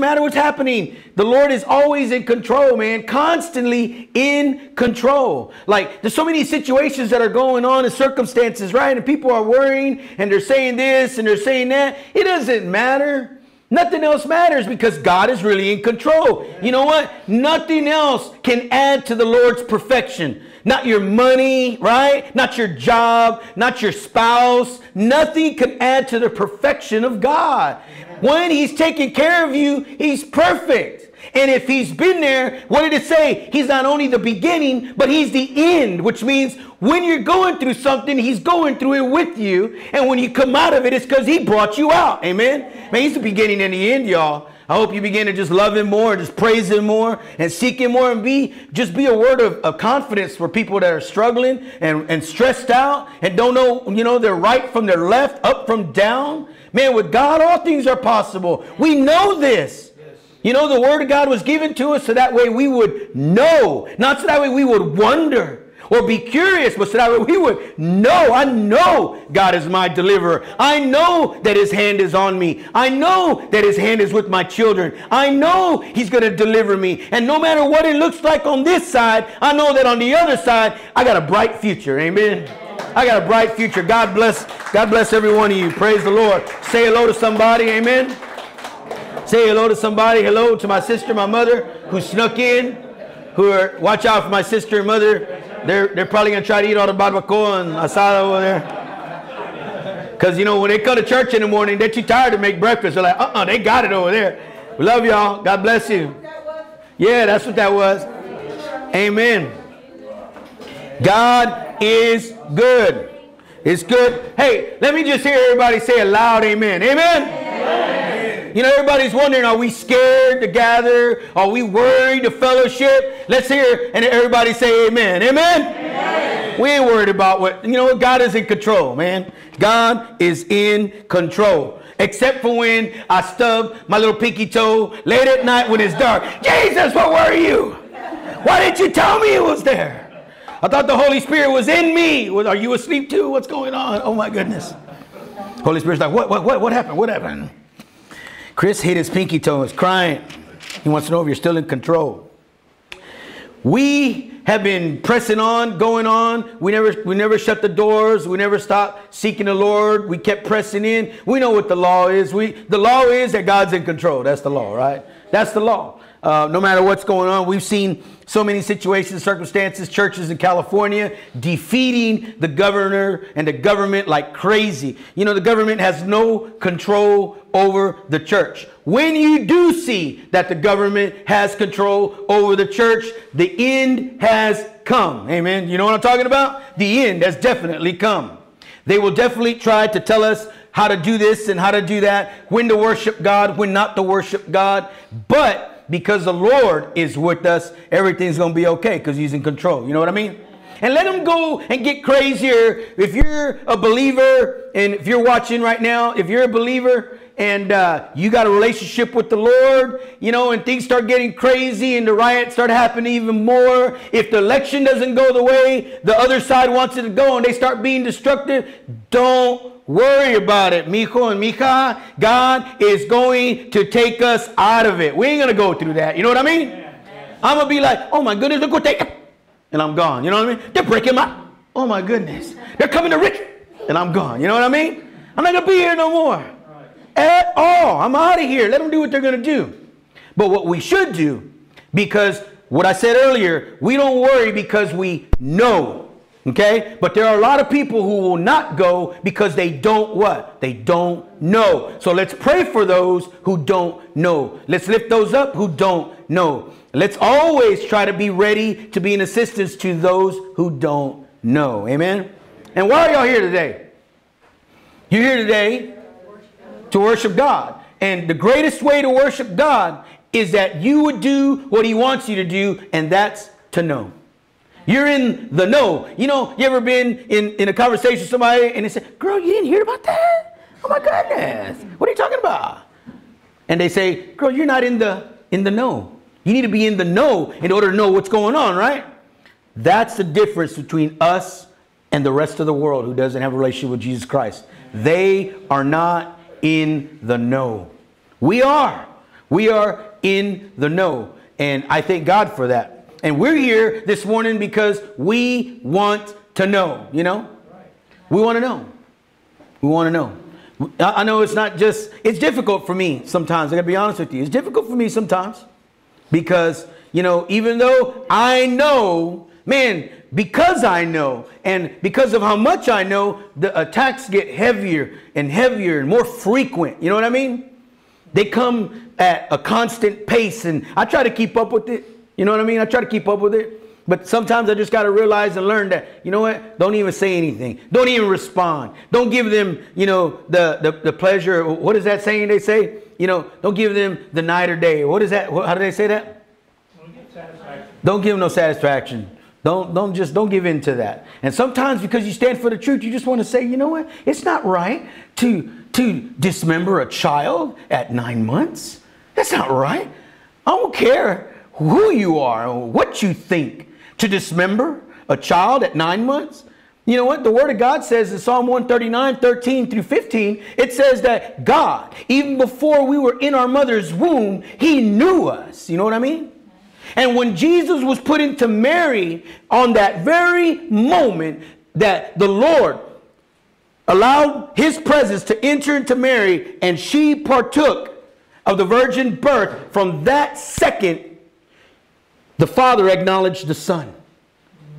matter what's happening. The Lord is always in control, man. Constantly in control. Like there's so many situations that are going on and circumstances, right? And people are worrying and they're saying this and they're saying that. It doesn't matter. Nothing else matters because God is really in control. You know what? Nothing else can add to the Lord's perfection. Not your money, right? Not your job, not your spouse. Nothing can add to the perfection of God. When He's taking care of you, He's perfect. And if he's been there, what did it say? He's not only the beginning, but he's the end, which means when you're going through something, he's going through it with you. And when you come out of it, it's because he brought you out. Amen? Man, he's the beginning and the end, y'all. I hope you begin to just love him more, just praise him more, and seek him more, and be just be a word of, of confidence for people that are struggling and, and stressed out and don't know, you know, their right from their left, up from down. Man, with God, all things are possible. We know this. You know, the Word of God was given to us so that way we would know, not so that way we would wonder or be curious, but so that we would know. I know God is my deliverer. I know that His hand is on me. I know that His hand is with my children. I know He's going to deliver me. And no matter what it looks like on this side, I know that on the other side, I got a bright future. Amen. I got a bright future. God bless. God bless every one of you. Praise the Lord. Say hello to somebody. Amen. Say hello to somebody. Hello to my sister, my mother, who snuck in. Who are watch out for my sister and mother. They're they're probably gonna try to eat all the barbacoa and asada over there. Cause you know when they come to church in the morning, they're too tired to make breakfast. They're like, uh-uh, they got it over there. We love y'all. God bless you. Yeah, that's what that was. Amen. God is good. It's good. Hey, let me just hear everybody say a loud amen. Amen. amen. You know, everybody's wondering, are we scared to gather? Are we worried to fellowship? Let's hear and everybody say amen. Amen? amen. We ain't worried about what, you know what? God is in control, man. God is in control. Except for when I stub my little pinky toe late at night when it's dark. Jesus, where were you? Why didn't you tell me it was there? I thought the Holy Spirit was in me. Are you asleep too? What's going on? Oh my goodness. Holy Spirit's like, what, what, what, what happened? What happened? Chris hit his pinky toe is crying. He wants to know if you're still in control. We have been pressing on, going on. We never, we never shut the doors. We never stopped seeking the Lord. We kept pressing in. We know what the law is. We, the law is that God's in control. That's the law, right? That's the law. Uh, no matter what's going on, we've seen so many situations, circumstances, churches in California defeating the governor and the government like crazy. You know, the government has no control over the church. When you do see that the government has control over the church, the end has come. Amen. You know what I'm talking about? The end has definitely come. They will definitely try to tell us how to do this and how to do that, when to worship God, when not to worship God. But because the Lord is with us, everything's going to be okay because He's in control. You know what I mean? And let them go and get crazier. If you're a believer, and if you're watching right now, if you're a believer and uh, you got a relationship with the Lord, you know, and things start getting crazy and the riots start happening even more, if the election doesn't go the way the other side wants it to go and they start being destructive, don't worry about it, mijo and mija. God is going to take us out of it. We ain't going to go through that. You know what I mean? I'm going to be like, oh my goodness, look what they, and I'm gone. You know what I mean? They're breaking my, oh my goodness. They're coming to Rick, and I'm gone. You know what I mean? I'm not going to be here no more. At all. I'm out of here. Let them do what they're going to do. But what we should do, because what I said earlier, we don't worry because we know Okay? But there are a lot of people who will not go because they don't what? They don't know. So let's pray for those who don't know. Let's lift those up who don't know. Let's always try to be ready to be an assistance to those who don't know. Amen? And why are y'all here today? You're here today to worship God. And the greatest way to worship God is that you would do what He wants you to do, and that's to know. You're in the know. You know, you ever been in, in a conversation with somebody and they say, Girl, you didn't hear about that? Oh my goodness. What are you talking about? And they say, Girl, you're not in the in the know. You need to be in the know in order to know what's going on, right? That's the difference between us and the rest of the world who doesn't have a relationship with Jesus Christ. They are not in the know. We are. We are in the know. And I thank God for that. And we're here this morning because we want to know, you know? We want to know. We want to know. I know it's not just, it's difficult for me sometimes. I gotta be honest with you. It's difficult for me sometimes because, you know, even though I know, man, because I know and because of how much I know, the attacks get heavier and heavier and more frequent. You know what I mean? They come at a constant pace and I try to keep up with it. You know what I mean? I try to keep up with it. But sometimes I just got to realize and learn that, you know what? Don't even say anything. Don't even respond. Don't give them, you know, the, the, the pleasure. What is that saying they say? You know, don't give them the night or day. What is that? How do they say that? Don't give them no satisfaction. Don't, don't just don't give in to that. And sometimes because you stand for the truth, you just want to say, you know what? It's not right to, to dismember a child at nine months. That's not right. I don't care who you are or what you think to dismember a child at nine months? You know what? The Word of God says in Psalm 139, 13 through 15, it says that God, even before we were in our mother's womb, He knew us. You know what I mean? And when Jesus was put into Mary, on that very moment that the Lord allowed His presence to enter into Mary and she partook of the virgin birth, from that second, the Father acknowledged the Son.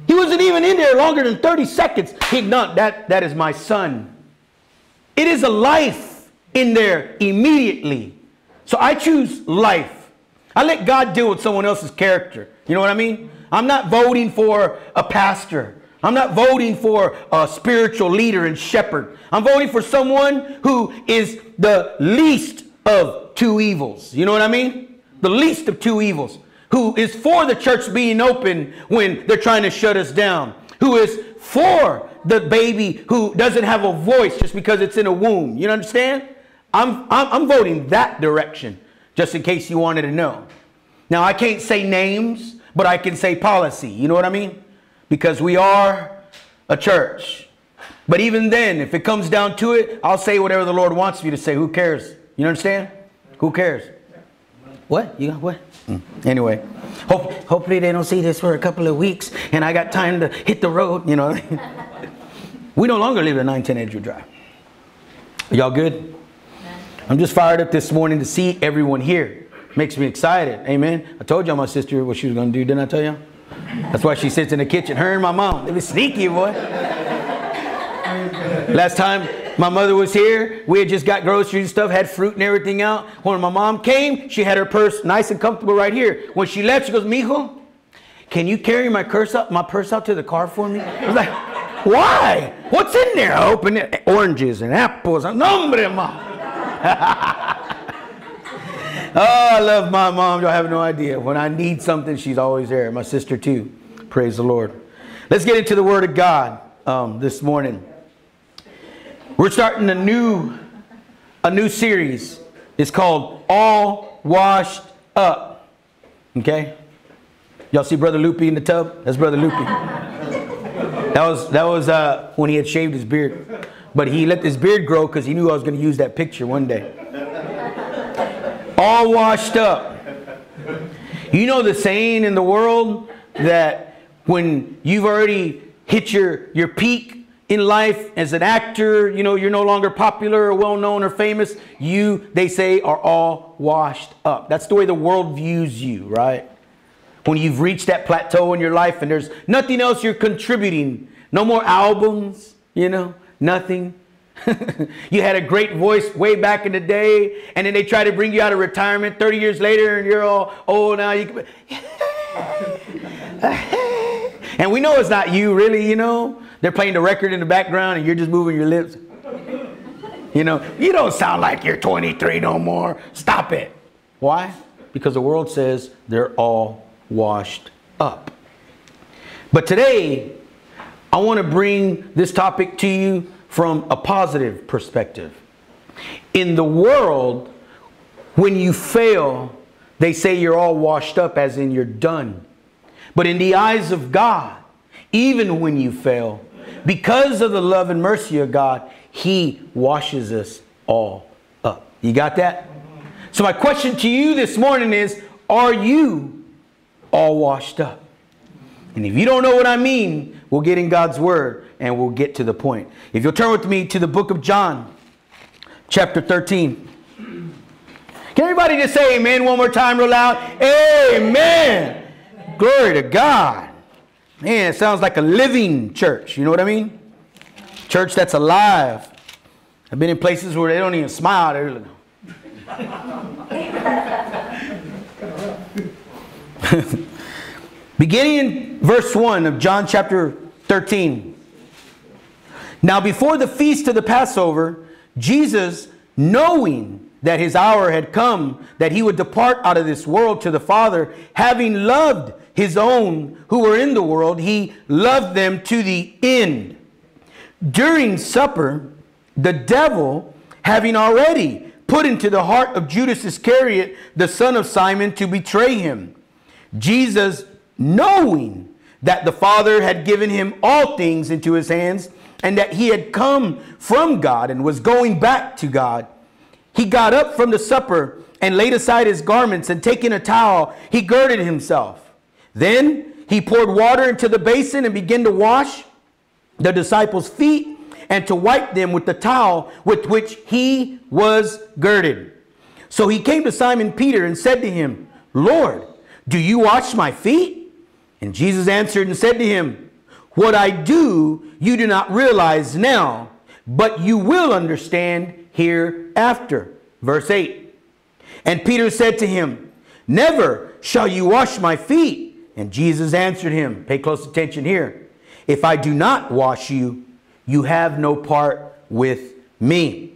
He wasn't even in there longer than 30 seconds. He acknowledged that that is my son. It is a life in there immediately. So I choose life. I let God deal with someone else's character. You know what I mean? I'm not voting for a pastor. I'm not voting for a spiritual leader and shepherd. I'm voting for someone who is the least of two evils. You know what I mean? The least of two evils who is for the church being open when they're trying to shut us down, who is for the baby who doesn't have a voice just because it's in a womb. You understand? I'm, I'm, I'm voting that direction, just in case you wanted to know. Now, I can't say names, but I can say policy. You know what I mean? Because we are a church. But even then, if it comes down to it, I'll say whatever the Lord wants me to say. Who cares? You understand? Who cares? What? You got what? Mm. Anyway, hope, hopefully they don't see this for a couple of weeks and I got time to hit the road, you know. we no longer live at 910 Edgewood Drive. Y'all good? I'm just fired up this morning to see everyone here. Makes me excited. Amen. I told y'all my sister what she was going to do, didn't I tell y'all? That's why she sits in the kitchen. Her and my mom. They be sneaky, boy. Last time my mother was here. We had just got groceries and stuff, had fruit and everything out. When my mom came, she had her purse nice and comfortable right here. When she left, she goes, Mijo, can you carry my purse out, my purse out to the car for me? I was like, why? What's in there? I open it. Oranges and apples. Nombre, mom. oh, I love my mom. Y'all have no idea. When I need something, she's always there. My sister, too. Praise the Lord. Let's get into the Word of God um, this morning. We're starting a new a new series. It's called All Washed Up. Okay? Y'all see Brother Loopy in the tub? That's Brother Loopy. that was that was uh, when he had shaved his beard. But he let his beard grow because he knew I was going to use that picture one day. All washed up. You know the saying in the world that when you've already hit your, your peak, in life as an actor, you know, you're no longer popular or well known or famous, you, they say, are all washed up. That's the way the world views you, right? When you've reached that plateau in your life and there's nothing else you're contributing, no more albums, you know, nothing. you had a great voice way back in the day, and then they try to bring you out of retirement 30 years later, and you're all old now. You and we know it's not you, really, you know. They're playing the record in the background and you're just moving your lips. You know, you don't sound like you're 23 no more. Stop it. Why? Because the world says they're all washed up. But today, I want to bring this topic to you from a positive perspective. In the world, when you fail, they say you're all washed up, as in you're done. But in the eyes of God, even when you fail, because of the love and mercy of God, He washes us all up. You got that? So, my question to you this morning is Are you all washed up? And if you don't know what I mean, we'll get in God's word and we'll get to the point. If you'll turn with me to the book of John, chapter 13. Can everybody just say amen one more time real loud? Amen. Glory to God. Man, it sounds like a living church. You know what I mean? Church that's alive. I've been in places where they don't even smile. They're like, Beginning in verse 1 of John chapter 13. Now, before the feast of the Passover, Jesus, knowing that his hour had come, that he would depart out of this world to the Father, having loved his own who were in the world, he loved them to the end. During supper, the devil, having already put into the heart of Judas Iscariot, the son of Simon, to betray him, Jesus, knowing that the Father had given him all things into his hands, and that he had come from God and was going back to God, he got up from the supper and laid aside his garments, and taking a towel, he girded himself. Then he poured water into the basin and began to wash the disciples' feet and to wipe them with the towel with which he was girded. So he came to Simon Peter and said to him, Lord, do you wash my feet? And Jesus answered and said to him, What I do, you do not realize now, but you will understand hereafter. Verse 8. And Peter said to him, Never shall you wash my feet. And Jesus answered him, Pay close attention here. If I do not wash you, you have no part with me.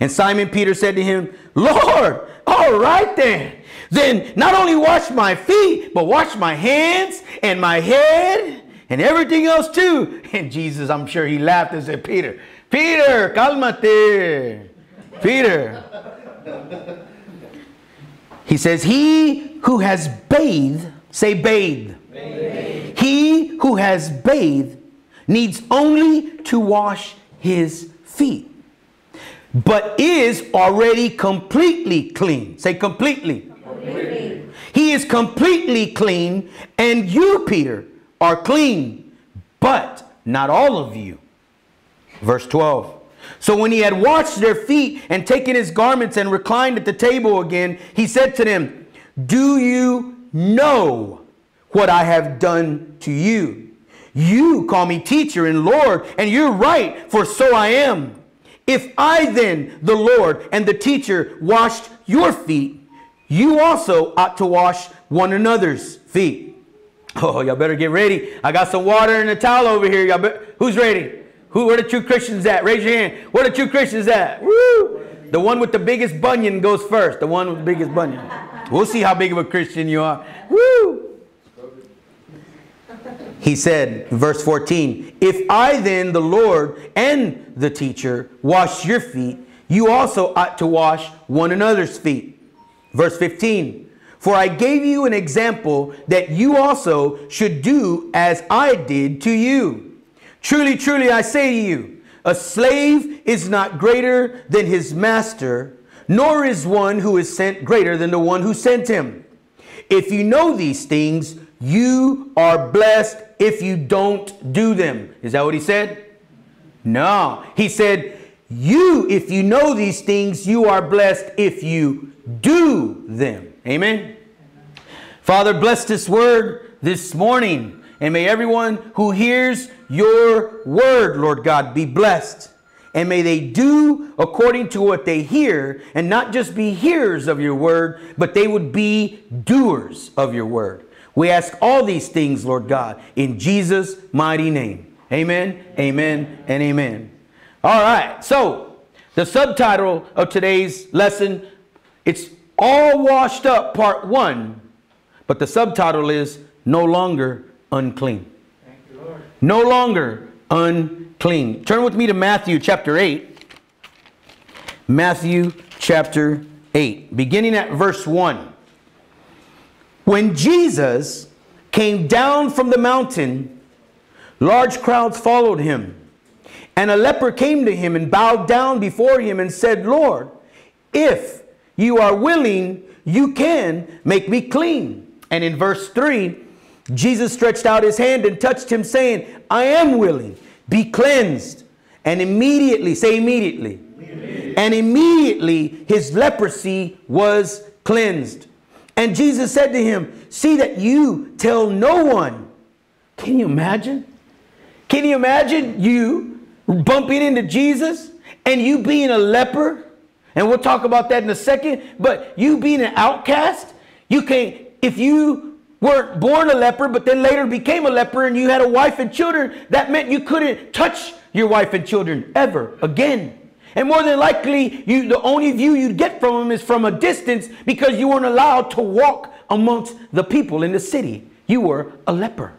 And Simon Peter said to him, Lord, all right then. Then not only wash my feet, but wash my hands and my head and everything else too. And Jesus, I'm sure he laughed and said, Peter, Peter, calmate. Peter. He says, He who has bathed, say bathed. bathed. He who has bathed needs only to wash his feet, but is already completely clean. Say completely. He is completely clean, and you, Peter, are clean, but not all of you. Verse 12. So when he had washed their feet and taken his garments and reclined at the table again, he said to them, Do you know what I have done to you? You call me teacher and Lord, and you're right, for so I am. If I then, the Lord and the teacher, washed your feet, you also ought to wash one another's feet. Oh, y'all better get ready. I got some water and a towel over here. Y'all be- Who's ready? Who, where the true Christians at? Raise your hand. Where the true Christians at? Woo! The one with the biggest bunion goes first. The one with the biggest bunion. We'll see how big of a Christian you are. Woo! He said, verse 14, If I then, the Lord and the teacher, wash your feet, you also ought to wash one another's feet. Verse 15, For I gave you an example that you also should do as I did to you. Truly, truly, I say to you, a slave is not greater than his master, nor is one who is sent greater than the one who sent him. If you know these things, you are blessed if you don't do them. Is that what he said? No. He said, You, if you know these things, you are blessed if you do them. Amen. Father, bless this word this morning. And may everyone who hears your word, Lord God, be blessed. And may they do according to what they hear, and not just be hearers of your word, but they would be doers of your word. We ask all these things, Lord God, in Jesus' mighty name. Amen, amen, and amen. All right, so the subtitle of today's lesson, it's All Washed Up Part 1, but the subtitle is No Longer Unclean. You, no longer unclean. Turn with me to Matthew chapter 8. Matthew chapter 8, beginning at verse 1. When Jesus came down from the mountain, large crowds followed him. And a leper came to him and bowed down before him and said, Lord, if you are willing, you can make me clean. And in verse 3, Jesus stretched out his hand and touched him, saying, I am willing, be cleansed. And immediately, say immediately, immediately. and immediately his leprosy was cleansed. And Jesus said to him, See that you tell no one. Can you imagine? Can you imagine you bumping into Jesus and you being a leper? And we'll talk about that in a second. But you being an outcast, you can't, if you weren't born a leper, but then later became a leper and you had a wife and children, that meant you couldn't touch your wife and children ever again. And more than likely, you, the only view you'd get from them is from a distance because you weren't allowed to walk amongst the people in the city. You were a leper.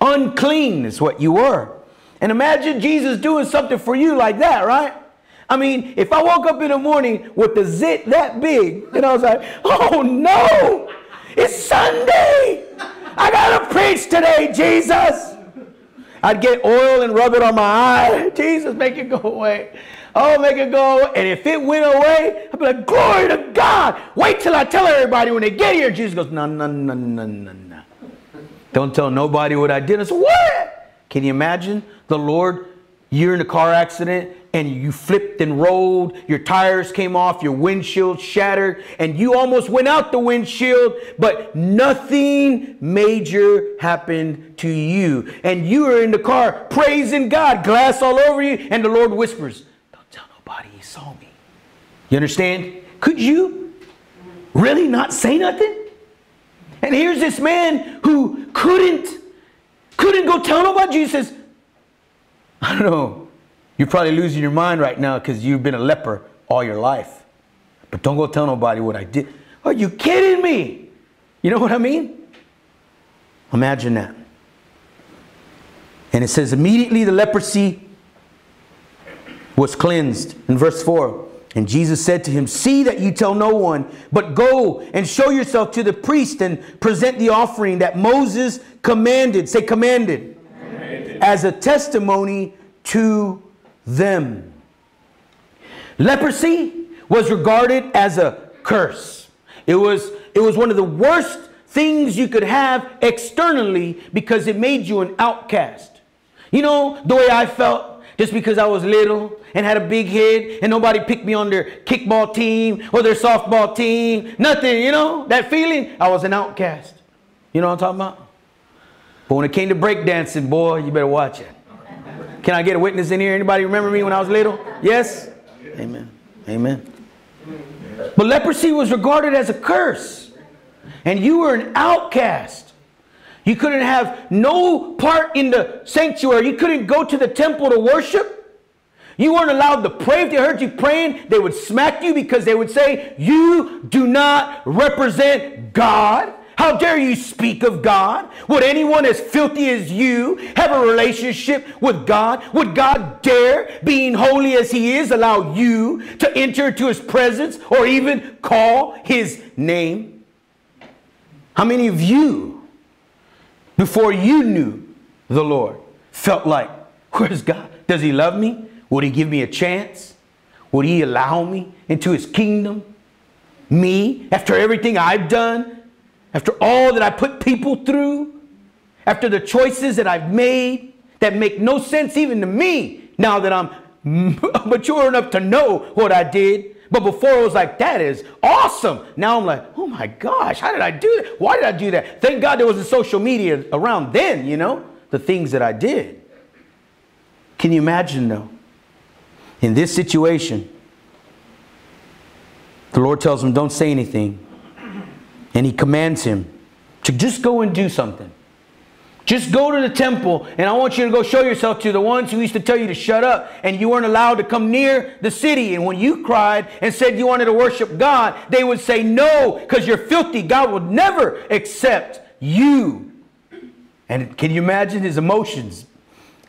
Unclean is what you were. And imagine Jesus doing something for you like that, right? I mean, if I woke up in the morning with the zit that big, and I was like, oh no, it's Sunday. I gotta preach today, Jesus. I'd get oil and rub it on my eye. Jesus, make it go away. Oh, make it go. And if it went away, I'd be like, glory to God. Wait till I tell everybody when they get here. Jesus goes, no, no, no, no, no, no. Don't tell nobody what I did. I said, what? Can you imagine the Lord, you're in a car accident and you flipped and rolled, your tires came off, your windshield shattered, and you almost went out the windshield, but nothing major happened to you. And you are in the car praising God, glass all over you, and the Lord whispers, Don't tell nobody you saw me. You understand? Could you really not say nothing? And here's this man who couldn't, couldn't go tell nobody. Jesus says, I don't know you're probably losing your mind right now because you've been a leper all your life. But don't go tell nobody what I did. Are you kidding me? You know what I mean? Imagine that. And it says, immediately the leprosy was cleansed. In verse 4, and Jesus said to him, See that you tell no one, but go and show yourself to the priest and present the offering that Moses commanded. Say, commanded. commanded. As a testimony to them. Leprosy was regarded as a curse. It was, it was one of the worst things you could have externally because it made you an outcast. You know, the way I felt just because I was little and had a big head and nobody picked me on their kickball team or their softball team. Nothing, you know, that feeling, I was an outcast. You know what I'm talking about? But when it came to breakdancing, boy, you better watch it. Can I get a witness in here? Anybody remember me when I was little? Yes? Amen. Amen. But leprosy was regarded as a curse. And you were an outcast. You couldn't have no part in the sanctuary. You couldn't go to the temple to worship. You weren't allowed to pray. If they heard you praying, they would smack you because they would say, You do not represent God. How dare you speak of God? Would anyone as filthy as you have a relationship with God? Would God dare, being holy as He is, allow you to enter into His presence or even call His name? How many of you, before you knew the Lord, felt like, where's God? Does He love me? Would He give me a chance? Would He allow me into His kingdom? Me, after everything I've done, after all that I put people through, after the choices that I've made that make no sense even to me now that I'm mature enough to know what I did. But before it was like, that is awesome. Now I'm like, oh my gosh, how did I do that? Why did I do that? Thank God there was a social media around then, you know, the things that I did. Can you imagine though? In this situation, the Lord tells him, don't say anything and he commands him to just go and do something. Just go to the temple, and I want you to go show yourself to the ones who used to tell you to shut up, and you weren't allowed to come near the city. And when you cried and said you wanted to worship God, they would say no, because you're filthy. God will never accept you. And can you imagine his emotions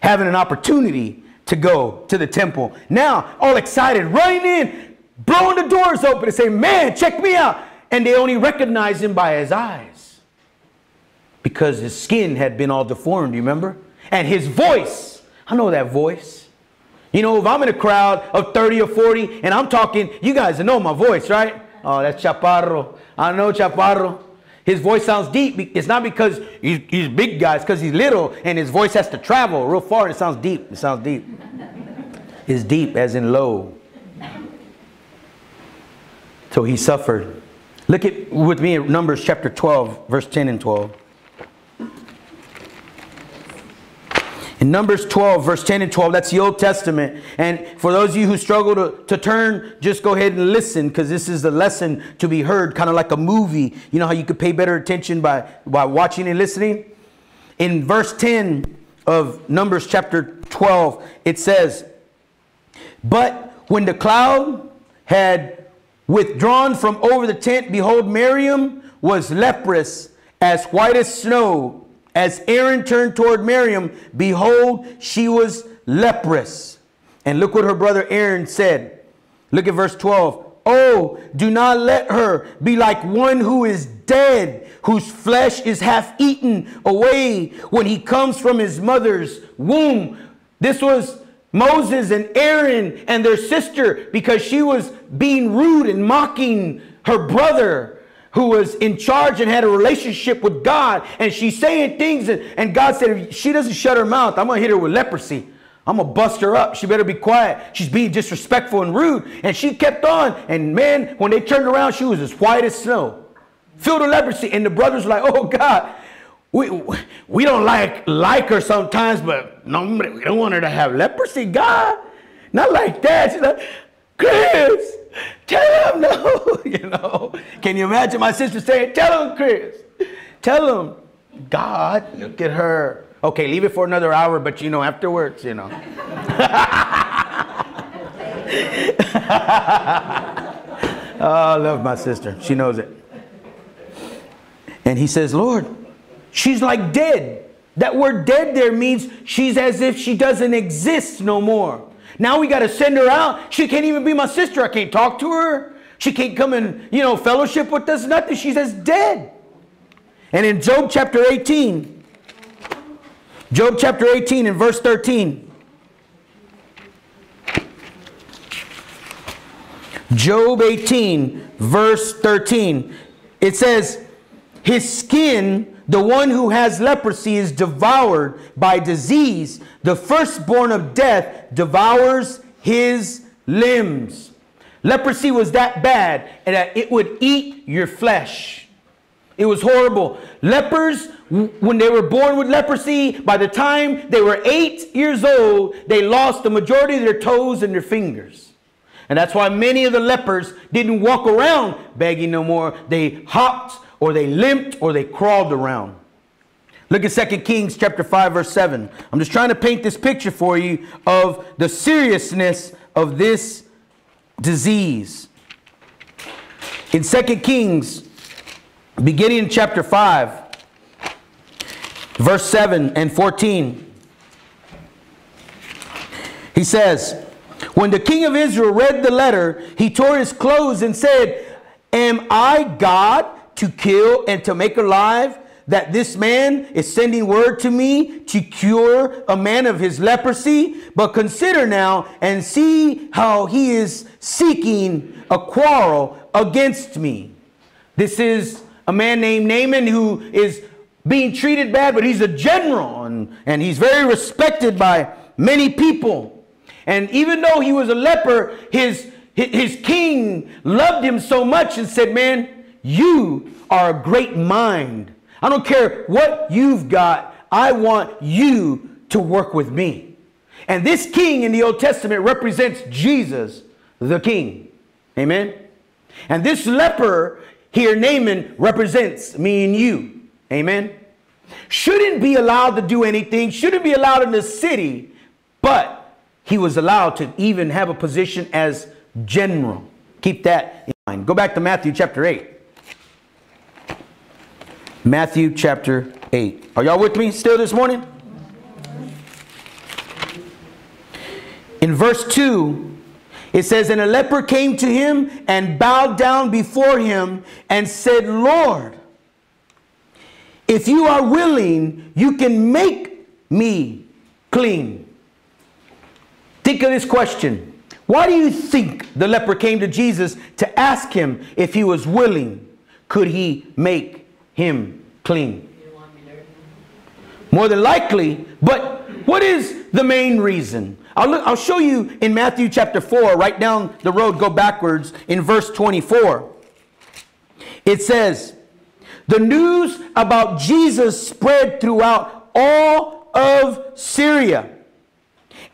having an opportunity to go to the temple? Now, all excited, running in, blowing the doors open and say, Man, check me out and they only recognized him by his eyes because his skin had been all deformed, you remember? And his voice, I know that voice. You know, if I'm in a crowd of 30 or 40 and I'm talking, you guys know my voice, right? Oh, that's Chaparro. I know Chaparro. His voice sounds deep. It's not because he's, he's big guy, it's because he's little and his voice has to travel real far. It sounds deep. It sounds deep. It's deep as in low. So he suffered. Look at with me at Numbers chapter 12, verse 10 and 12. In Numbers 12, verse 10 and 12, that's the Old Testament. And for those of you who struggle to, to turn, just go ahead and listen because this is the lesson to be heard, kind of like a movie. You know how you could pay better attention by, by watching and listening? In verse 10 of Numbers chapter 12, it says, But when the cloud had withdrawn from over the tent, behold, Miriam was leprous, as white as snow as Aaron turned toward Miriam, behold, she was leprous. And look what her brother Aaron said. Look at verse 12. Oh, do not let her be like one who is dead, whose flesh is half eaten away when he comes from his mother's womb. This was Moses and Aaron and their sister because she was being rude and mocking her brother who was in charge and had a relationship with God, and she's saying things, and, and God said, if she doesn't shut her mouth, I'm going to hit her with leprosy. I'm going to bust her up. She better be quiet. She's being disrespectful and rude. And she kept on. And man, when they turned around, she was as white as snow, filled with leprosy. And the brothers were like, oh God, we, we don't like, like her sometimes, but no, we don't want her to have leprosy, God. Not like that. She's like, Chris, Tell him no. you know. Can you imagine my sister saying, Tell him, Chris. Tell him. God, look at her. Okay, leave it for another hour, but you know, afterwards, you know. oh, I love my sister. She knows it. And he says, Lord, she's like dead. That word dead there means she's as if she doesn't exist no more. Now we got to send her out. She can't even be my sister. I can't talk to her. She can't come and, you know, fellowship with us, nothing. She's as dead. And in Job chapter 18, Job chapter 18 and verse 13. Job 18, verse 13. It says, His skin the one who has leprosy is devoured by disease. The firstborn of death devours his limbs. Leprosy was that bad and that it would eat your flesh. It was horrible. Lepers, when they were born with leprosy, by the time they were eight years old, they lost the majority of their toes and their fingers. And that's why many of the lepers didn't walk around begging no more. They hopped or they limped or they crawled around. Look at 2 Kings chapter 5 verse 7. I'm just trying to paint this picture for you of the seriousness of this disease. In 2 Kings beginning in chapter 5 verse 7 and 14 he says, When the king of Israel read the letter, he tore his clothes and said, Am I God to kill and to make alive, that this man is sending word to me to cure a man of his leprosy. But consider now and see how he is seeking a quarrel against me. This is a man named Naaman who is being treated bad, but he's a general and, and he's very respected by many people. And even though he was a leper, his, his king loved him so much and said, Man, you are a great mind. I don't care what you've got. I want you to work with me. And this king in the Old Testament represents Jesus, the king. Amen. And this leper here, Naaman, represents me and you. Amen. Shouldn't be allowed to do anything, shouldn't be allowed in the city, but he was allowed to even have a position as general. Keep that in mind. Go back to Matthew chapter 8. Matthew chapter 8. Are y'all with me still this morning? In verse 2, it says, And a leper came to him and bowed down before him and said, Lord, if you are willing, you can make me clean. Think of this question. Why do you think the leper came to Jesus to ask him if he was willing? Could he make him clean? More than likely, but what is the main reason? I'll, look, I'll show you in Matthew chapter 4, right down the road, go backwards, in verse 24. It says, The news about Jesus spread throughout all of Syria.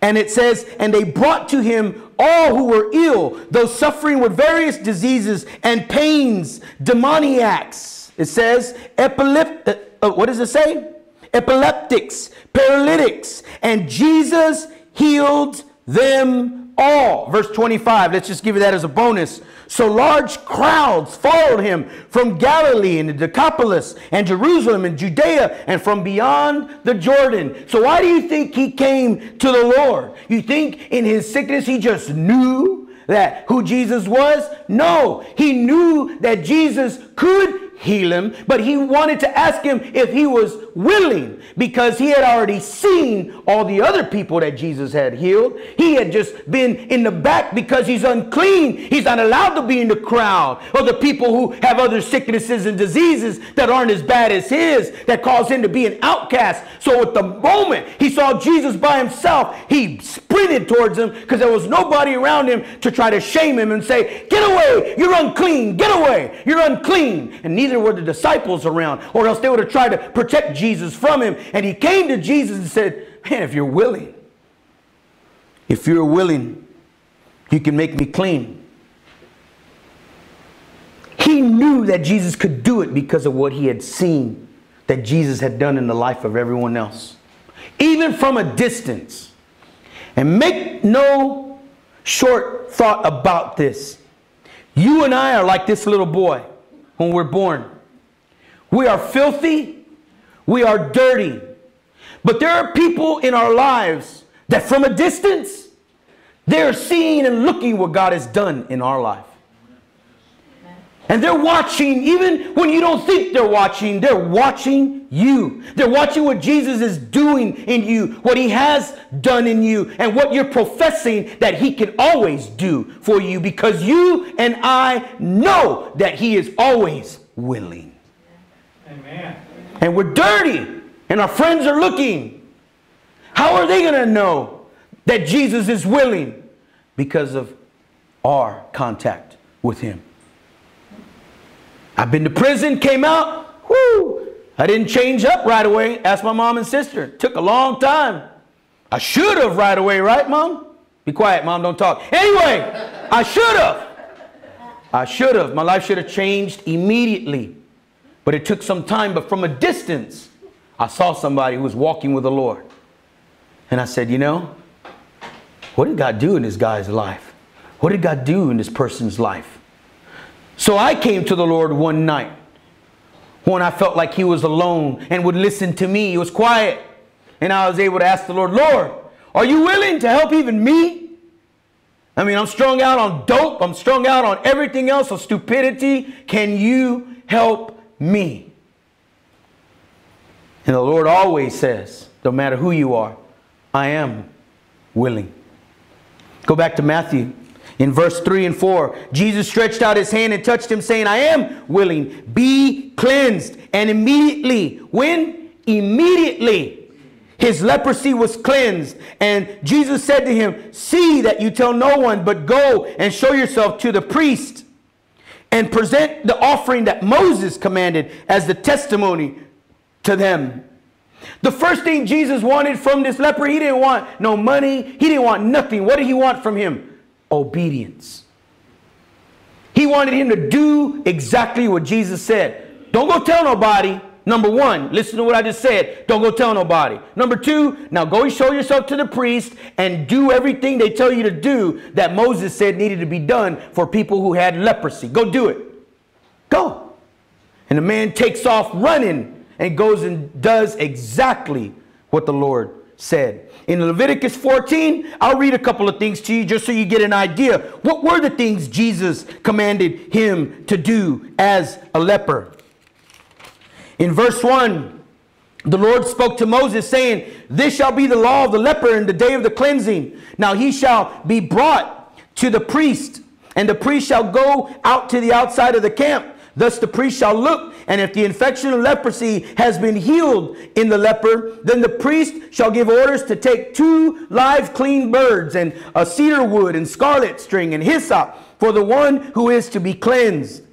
And it says, And they brought to him all who were ill, those suffering with various diseases and pains, demoniacs. It says, epileptic, uh, what does it say? Epileptics, paralytics, and Jesus healed them all. Verse 25, let's just give you that as a bonus. So large crowds followed him from Galilee and the Decapolis and Jerusalem and Judea and from beyond the Jordan. So why do you think he came to the Lord? You think in his sickness he just knew that who Jesus was? No, he knew that Jesus could heal him, but he wanted to ask him if he was willing because he had already seen all the other people that Jesus had healed. He had just been in the back because he's unclean. He's not allowed to be in the crowd or the people who have other sicknesses and diseases that aren't as bad as his that cause him to be an outcast. So at the moment he saw Jesus by himself, he sprinted towards him because there was nobody around him to try to shame him and say, Get away, you're unclean, get away, you're unclean. And neither were the disciples around, or else they would have tried to protect Jesus from him. And he came to Jesus and said, Man, if you're willing, if you're willing, you can make me clean. He knew that Jesus could do it because of what he had seen that Jesus had done in the life of everyone else, even from a distance. And make no short thought about this. You and I are like this little boy when we're born. We are filthy. We are dirty. But there are people in our lives that from a distance, they're seeing and looking what God has done in our life. And they're watching, even when you don't think they're watching, they're watching you. They're watching what Jesus is doing in you, what he has done in you, and what you're professing that he can always do for you because you and I know that he is always willing. Amen. And we're dirty, and our friends are looking. How are they going to know that Jesus is willing? Because of our contact with Him. I've been to prison, came out, whoo, I didn't change up right away. Asked my mom and sister. Took a long time. I should have right away, right, mom? Be quiet, mom, don't talk. Anyway, I should have. I should have. My life should have changed immediately. But it took some time, but from a distance, I saw somebody who was walking with the Lord. And I said, You know, what did God do in this guy's life? What did God do in this person's life? So I came to the Lord one night when I felt like he was alone and would listen to me. He was quiet. And I was able to ask the Lord, Lord, are you willing to help even me? I mean, I'm strung out on dope. I'm strung out on everything else, on stupidity. Can you help me. And the Lord always says, no matter who you are, I am willing. Go back to Matthew. In verse 3 and 4, Jesus stretched out his hand and touched him, saying, I am willing, be cleansed. And immediately, when? Immediately, his leprosy was cleansed. And Jesus said to him, See that you tell no one, but go and show yourself to the priest and present the offering that Moses commanded as the testimony to them. The first thing Jesus wanted from this leper, he didn't want no money, he didn't want nothing. What did he want from him? Obedience. He wanted him to do exactly what Jesus said. Don't go tell nobody. Number one, listen to what I just said. Don't go tell nobody. Number two, now go and show yourself to the priest and do everything they tell you to do that Moses said needed to be done for people who had leprosy. Go do it. Go. And the man takes off running and goes and does exactly what the Lord said. In Leviticus 14, I'll read a couple of things to you just so you get an idea. What were the things Jesus commanded him to do as a leper? In verse 1, the Lord spoke to Moses, saying, This shall be the law of the leper in the day of the cleansing. Now he shall be brought to the priest, and the priest shall go out to the outside of the camp. Thus the priest shall look, and if the infection of leprosy has been healed in the leper, then the priest shall give orders to take two live clean birds, and a cedar wood, and scarlet string, and hyssop for the one who is to be cleansed.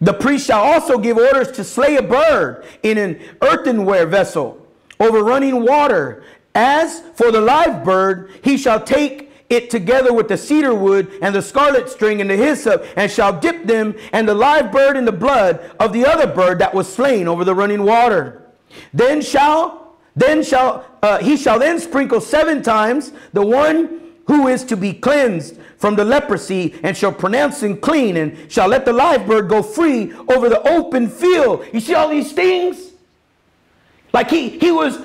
The priest shall also give orders to slay a bird in an earthenware vessel over running water. As for the live bird, he shall take it together with the cedar wood and the scarlet string and the hyssop, and shall dip them and the live bird in the blood of the other bird that was slain over the running water. Then shall then shall uh, he shall then sprinkle seven times the one who is to be cleansed from the leprosy and shall pronounce him clean and shall let the live bird go free over the open field. You see all these things? Like he, he was,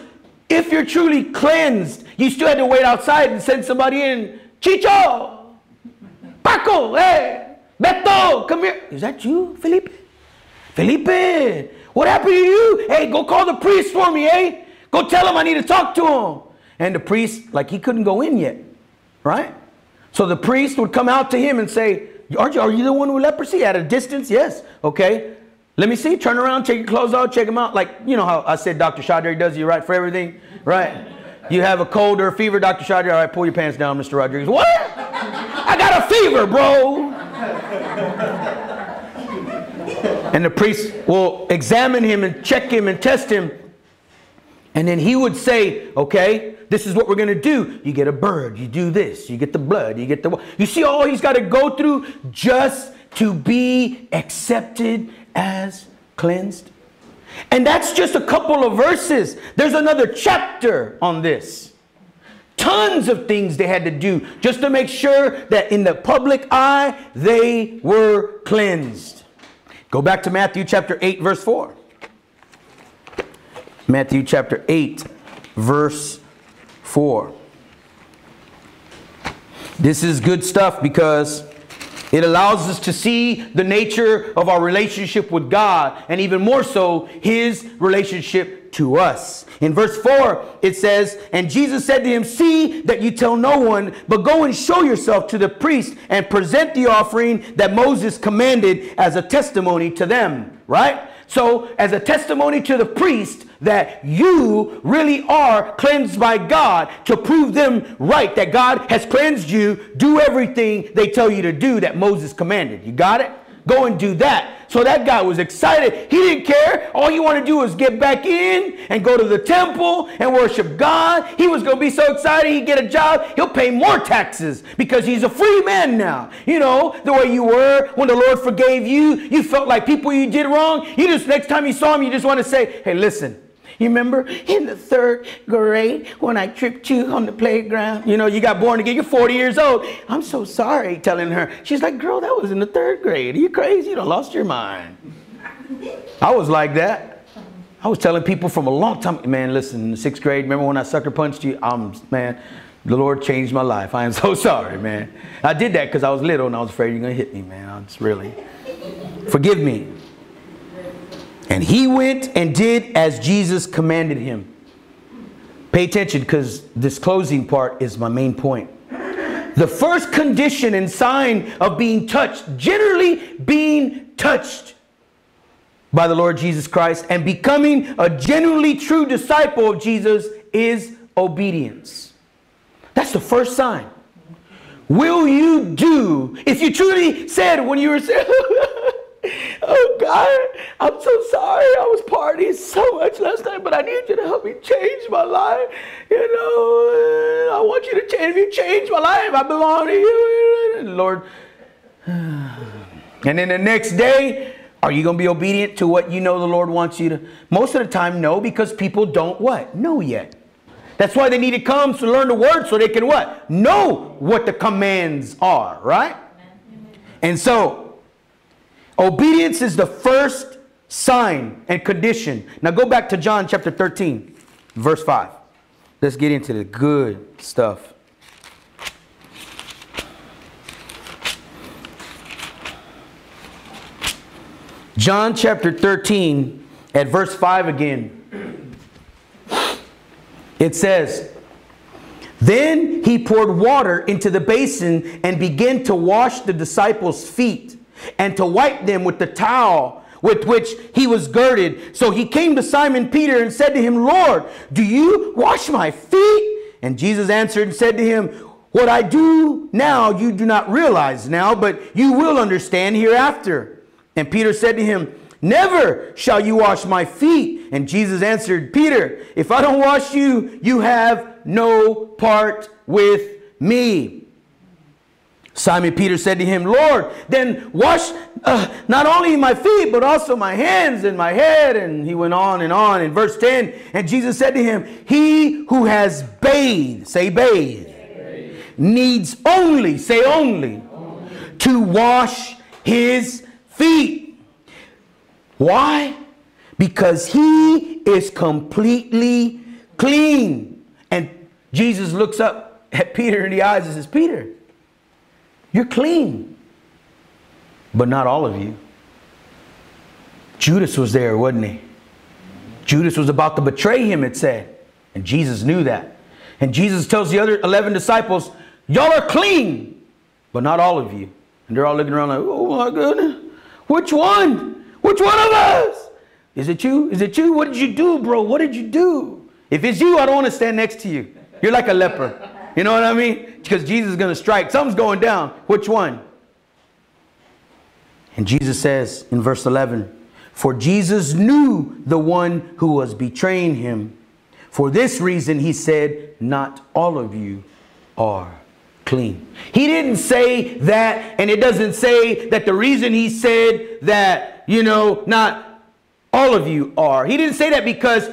if you're truly cleansed, you still had to wait outside and send somebody in. Chicho! Paco! Hey! Beto! Come here. Is that you, Felipe? Felipe! What happened to you? Hey, go call the priest for me, eh? Go tell him I need to talk to him. And the priest, like he couldn't go in yet right? So the priest would come out to him and say, are you, are you the one with leprosy at a distance? Yes. Okay. Let me see. Turn around, take your clothes off, check them out. Like, you know how I said Dr. Shadri does you right for everything? Right. You have a cold or a fever, Dr. Shadri. All right, pull your pants down, Mr. Rodriguez. What? I got a fever, bro. and the priest will examine him and check him and test him. And then he would say, okay, this is what we're going to do. You get a bird, you do this, you get the blood, you get the. You see all he's got to go through just to be accepted as cleansed? And that's just a couple of verses. There's another chapter on this. Tons of things they had to do just to make sure that in the public eye they were cleansed. Go back to Matthew chapter 8, verse 4. Matthew chapter 8, verse 4. This is good stuff because it allows us to see the nature of our relationship with God and even more so, his relationship to us. In verse 4, it says, And Jesus said to him, See that you tell no one, but go and show yourself to the priest and present the offering that Moses commanded as a testimony to them. Right? So, as a testimony to the priest that you really are cleansed by God to prove them right, that God has cleansed you, do everything they tell you to do that Moses commanded. You got it? Go and do that. So that guy was excited. He didn't care. All you want to do is get back in and go to the temple and worship God. He was going to be so excited he'd get a job. He'll pay more taxes because he's a free man now. You know, the way you were when the Lord forgave you, you felt like people you did wrong. You just, next time you saw him, you just want to say, hey, listen, you remember in the third grade when I tripped you on the playground? You know, you got born again, you're 40 years old. I'm so sorry telling her. She's like, girl, that was in the third grade. Are you crazy? You done lost your mind. I was like that. I was telling people from a long time, man, listen, in the sixth grade, remember when I sucker punched you? I'm, man, the Lord changed my life. I am so sorry, man. I did that because I was little and I was afraid you're going to hit me, man. I was really, forgive me. And he went and did as Jesus commanded him. Pay attention because this closing part is my main point. The first condition and sign of being touched, generally being touched by the Lord Jesus Christ and becoming a genuinely true disciple of Jesus is obedience. That's the first sign. Will you do, if you truly said when you were oh God, I'm so sorry. I was partying so much last night, but I need you to help me change my life. You know, I want you to change. You change my life, I belong to you. Lord. And then the next day, are you going to be obedient to what you know the Lord wants you to? Most of the time, no, because people don't what? Know yet. That's why they need to come to learn the word so they can what? Know what the commands are, right? And so Obedience is the first sign and condition. Now go back to John chapter 13, verse 5. Let's get into the good stuff. John chapter 13 at verse 5 again. It says, Then he poured water into the basin and began to wash the disciples' feet and to wipe them with the towel with which he was girded. So he came to Simon Peter and said to him, Lord, do you wash my feet? And Jesus answered and said to him, What I do now you do not realize now, but you will understand hereafter. And Peter said to him, Never shall you wash my feet. And Jesus answered, Peter, if I don't wash you, you have no part with me. Simon Peter said to him, Lord, then wash uh, not only my feet, but also my hands and my head. And he went on and on. In verse 10, and Jesus said to him, He who has bathed, say bathed, needs only, say only, to wash his feet. Why? Because he is completely clean. And Jesus looks up at Peter in the eyes and says, Peter, you're clean. But not all of you. Judas was there, wasn't he? Judas was about to betray him, it said. And Jesus knew that. And Jesus tells the other 11 disciples, Y'all are clean, but not all of you. And they're all looking around like, Oh my goodness, which one? Which one of us? Is it you? Is it you? What did you do, bro? What did you do? If it's you, I don't want to stand next to you. You're like a leper. You know what I mean? Because Jesus is going to strike. Something's going down. Which one? And Jesus says in verse 11, For Jesus knew the one who was betraying him. For this reason, he said, Not all of you are clean. He didn't say that, and it doesn't say that the reason he said that, you know, not all of you are. He didn't say that because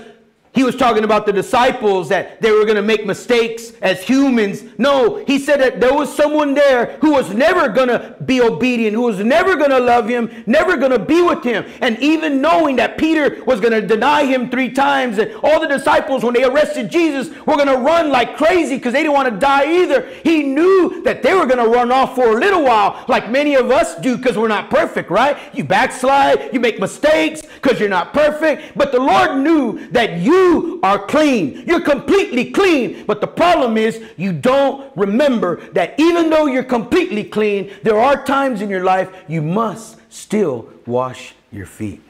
he was talking about the disciples that they were going to make mistakes as humans. No, he said that there was someone there who was never going to be obedient, who was never going to love him, never going to be with him. And even knowing that Peter was going to deny him three times, and all the disciples, when they arrested Jesus, were going to run like crazy because they didn't want to die either. He knew that they were going to run off for a little while, like many of us do because we're not perfect, right? You backslide, you make mistakes because you're not perfect. But the Lord knew that you you are clean. You're completely clean. But the problem is you don't remember that even though you're completely clean, there are times in your life you must still wash your feet.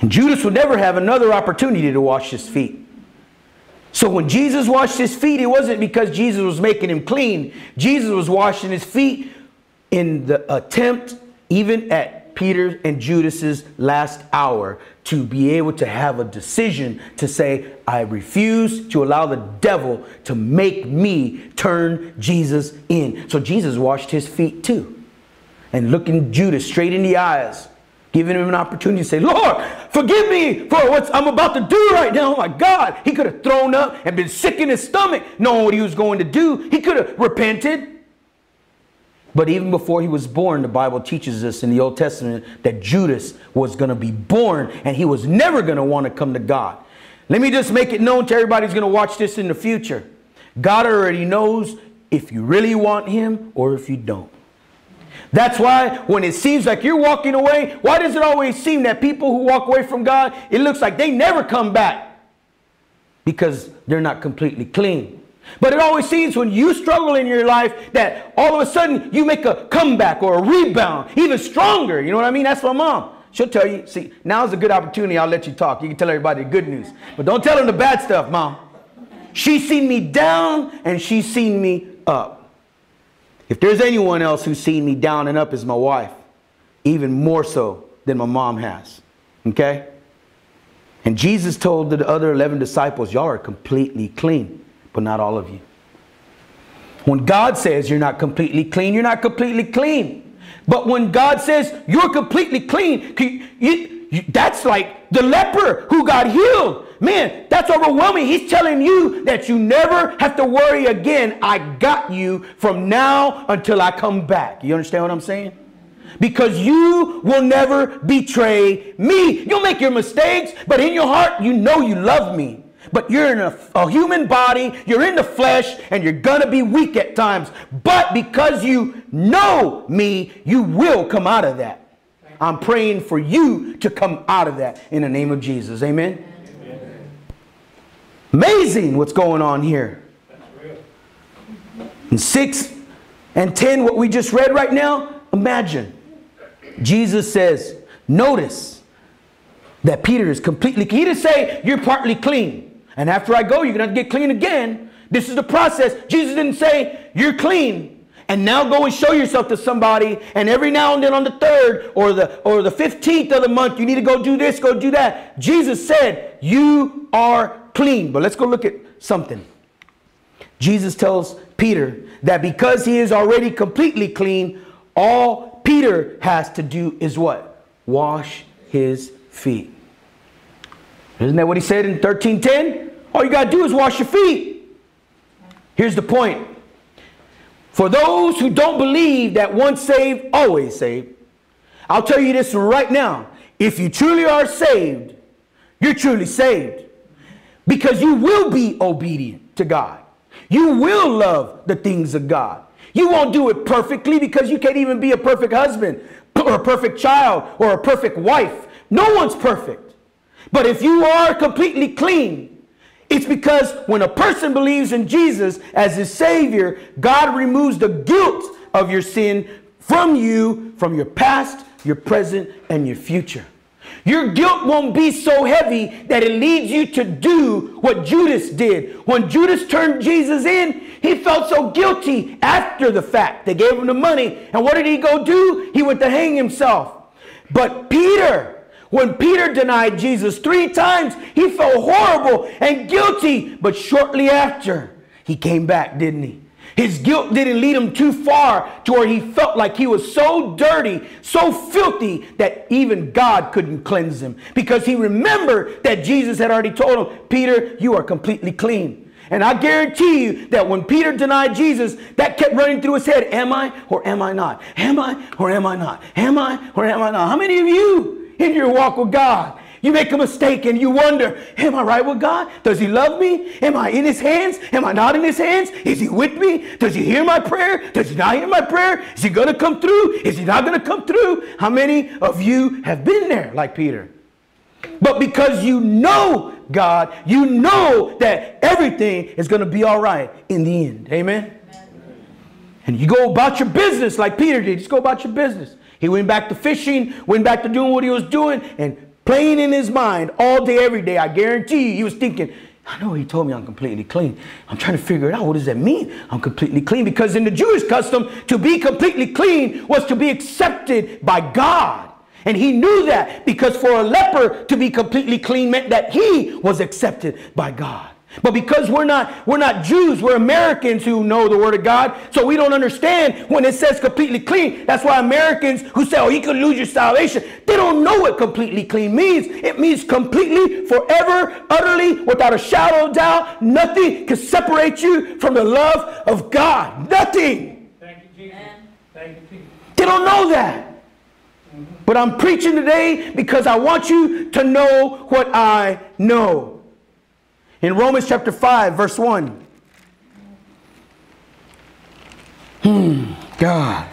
And Judas would never have another opportunity to wash his feet. So when Jesus washed his feet, it wasn't because Jesus was making him clean. Jesus was washing his feet in the attempt, even at Peter and Judas's last hour to be able to have a decision to say, I refuse to allow the devil to make me turn Jesus in. So Jesus washed his feet too. And looking Judas straight in the eyes, giving him an opportunity to say, Lord, forgive me for what I'm about to do right now. Oh my God. He could have thrown up and been sick in his stomach, knowing what he was going to do. He could have repented. But even before he was born, the Bible teaches us in the Old Testament that Judas was going to be born and he was never going to want to come to God. Let me just make it known to everybody who's going to watch this in the future. God already knows if you really want him or if you don't. That's why when it seems like you're walking away, why does it always seem that people who walk away from God, it looks like they never come back? Because they're not completely clean. But it always seems when you struggle in your life that all of a sudden you make a comeback or a rebound, even stronger. You know what I mean? That's my mom. She'll tell you, see, now's a good opportunity. I'll let you talk. You can tell everybody the good news. But don't tell them the bad stuff, mom. She's seen me down and she's seen me up. If there's anyone else who's seen me down and up, is my wife. Even more so than my mom has. Okay? And Jesus told the other 11 disciples, Y'all are completely clean but not all of you. When God says you're not completely clean, you're not completely clean. But when God says you're completely clean, you, you, that's like the leper who got healed. Man, that's overwhelming. He's telling you that you never have to worry again. I got you from now until I come back. You understand what I'm saying? Because you will never betray me. You'll make your mistakes, but in your heart, you know you love me. But you're in a, a, human body, you're in the flesh, and you're gonna be weak at times. But because you know me, you will come out of that. I'm praying for you to come out of that in the name of Jesus. Amen. Amen. amazing what's going on here. In 6 and 10, what we just read right now, imagine. Jesus says, notice that Peter is completely, he didn't say, you're partly clean. And after I go, you're going to get clean again. This is the process. Jesus didn't say, you're clean. And now go and show yourself to somebody. And every now and then on the third or the or the 15th of the month, you need to go do this, go do that. Jesus said, You are clean. But let's go look at something. Jesus tells Peter that because he is already completely clean, all Peter has to do is what? Wash his feet. Isn't that what he said in 1310? All you got to do is wash your feet. Here's the point. For those who don't believe that once saved, always saved, I'll tell you this right now. If you truly are saved, you're truly saved. Because you will be obedient to God. You will love the things of God. You won't do it perfectly because you can't even be a perfect husband or a perfect child or a perfect wife. No one's perfect. But if you are completely clean, it's because when a person believes in Jesus as his Savior, God removes the guilt of your sin from you, from your past, your present, and your future. Your guilt won't be so heavy that it leads you to do what Judas did. When Judas turned Jesus in, he felt so guilty after the fact. They gave him the money. And what did he go do? He went to hang himself. But Peter, when Peter denied Jesus three times, he felt horrible and guilty. But shortly after, he came back, didn't he? His guilt didn't lead him too far to where he felt like he was so dirty, so filthy, that even God couldn't cleanse him. Because he remembered that Jesus had already told him, Peter, you are completely clean. And I guarantee you that when Peter denied Jesus, that kept running through his head Am I or am I not? Am I or am I not? Am I or am I not? How many of you in your walk with God. You make a mistake and you wonder, am I right with God? Does he love me? Am I in his hands? Am I not in his hands? Is he with me? Does he hear my prayer? Does he not hear my prayer? Is he going to come through? Is he not going to come through? How many of you have been there like Peter? But because you know God, you know that everything is going to be all right in the end. Amen? Amen? And you go about your business like Peter did. Just go about your business. He went back to fishing, went back to doing what he was doing, and playing in his mind all day, every day. I guarantee you, he was thinking, I know he told me I'm completely clean. I'm trying to figure it out. What does that mean? I'm completely clean. Because in the Jewish custom, to be completely clean was to be accepted by God. And he knew that because for a leper to be completely clean meant that he was accepted by God. But because we're not, we're not Jews, we're Americans who know the Word of God, so we don't understand when it says completely clean. That's why Americans who say, oh, you could lose your salvation, they don't know what completely clean means. It means completely, forever, utterly, without a shadow of doubt. Nothing can separate you from the love of God. Nothing. Thank you, Jesus. Thank you, Jesus. They don't know that. Mm-hmm. But I'm preaching today because I want you to know what I know. In Romans chapter 5, verse 1. Hmm, God.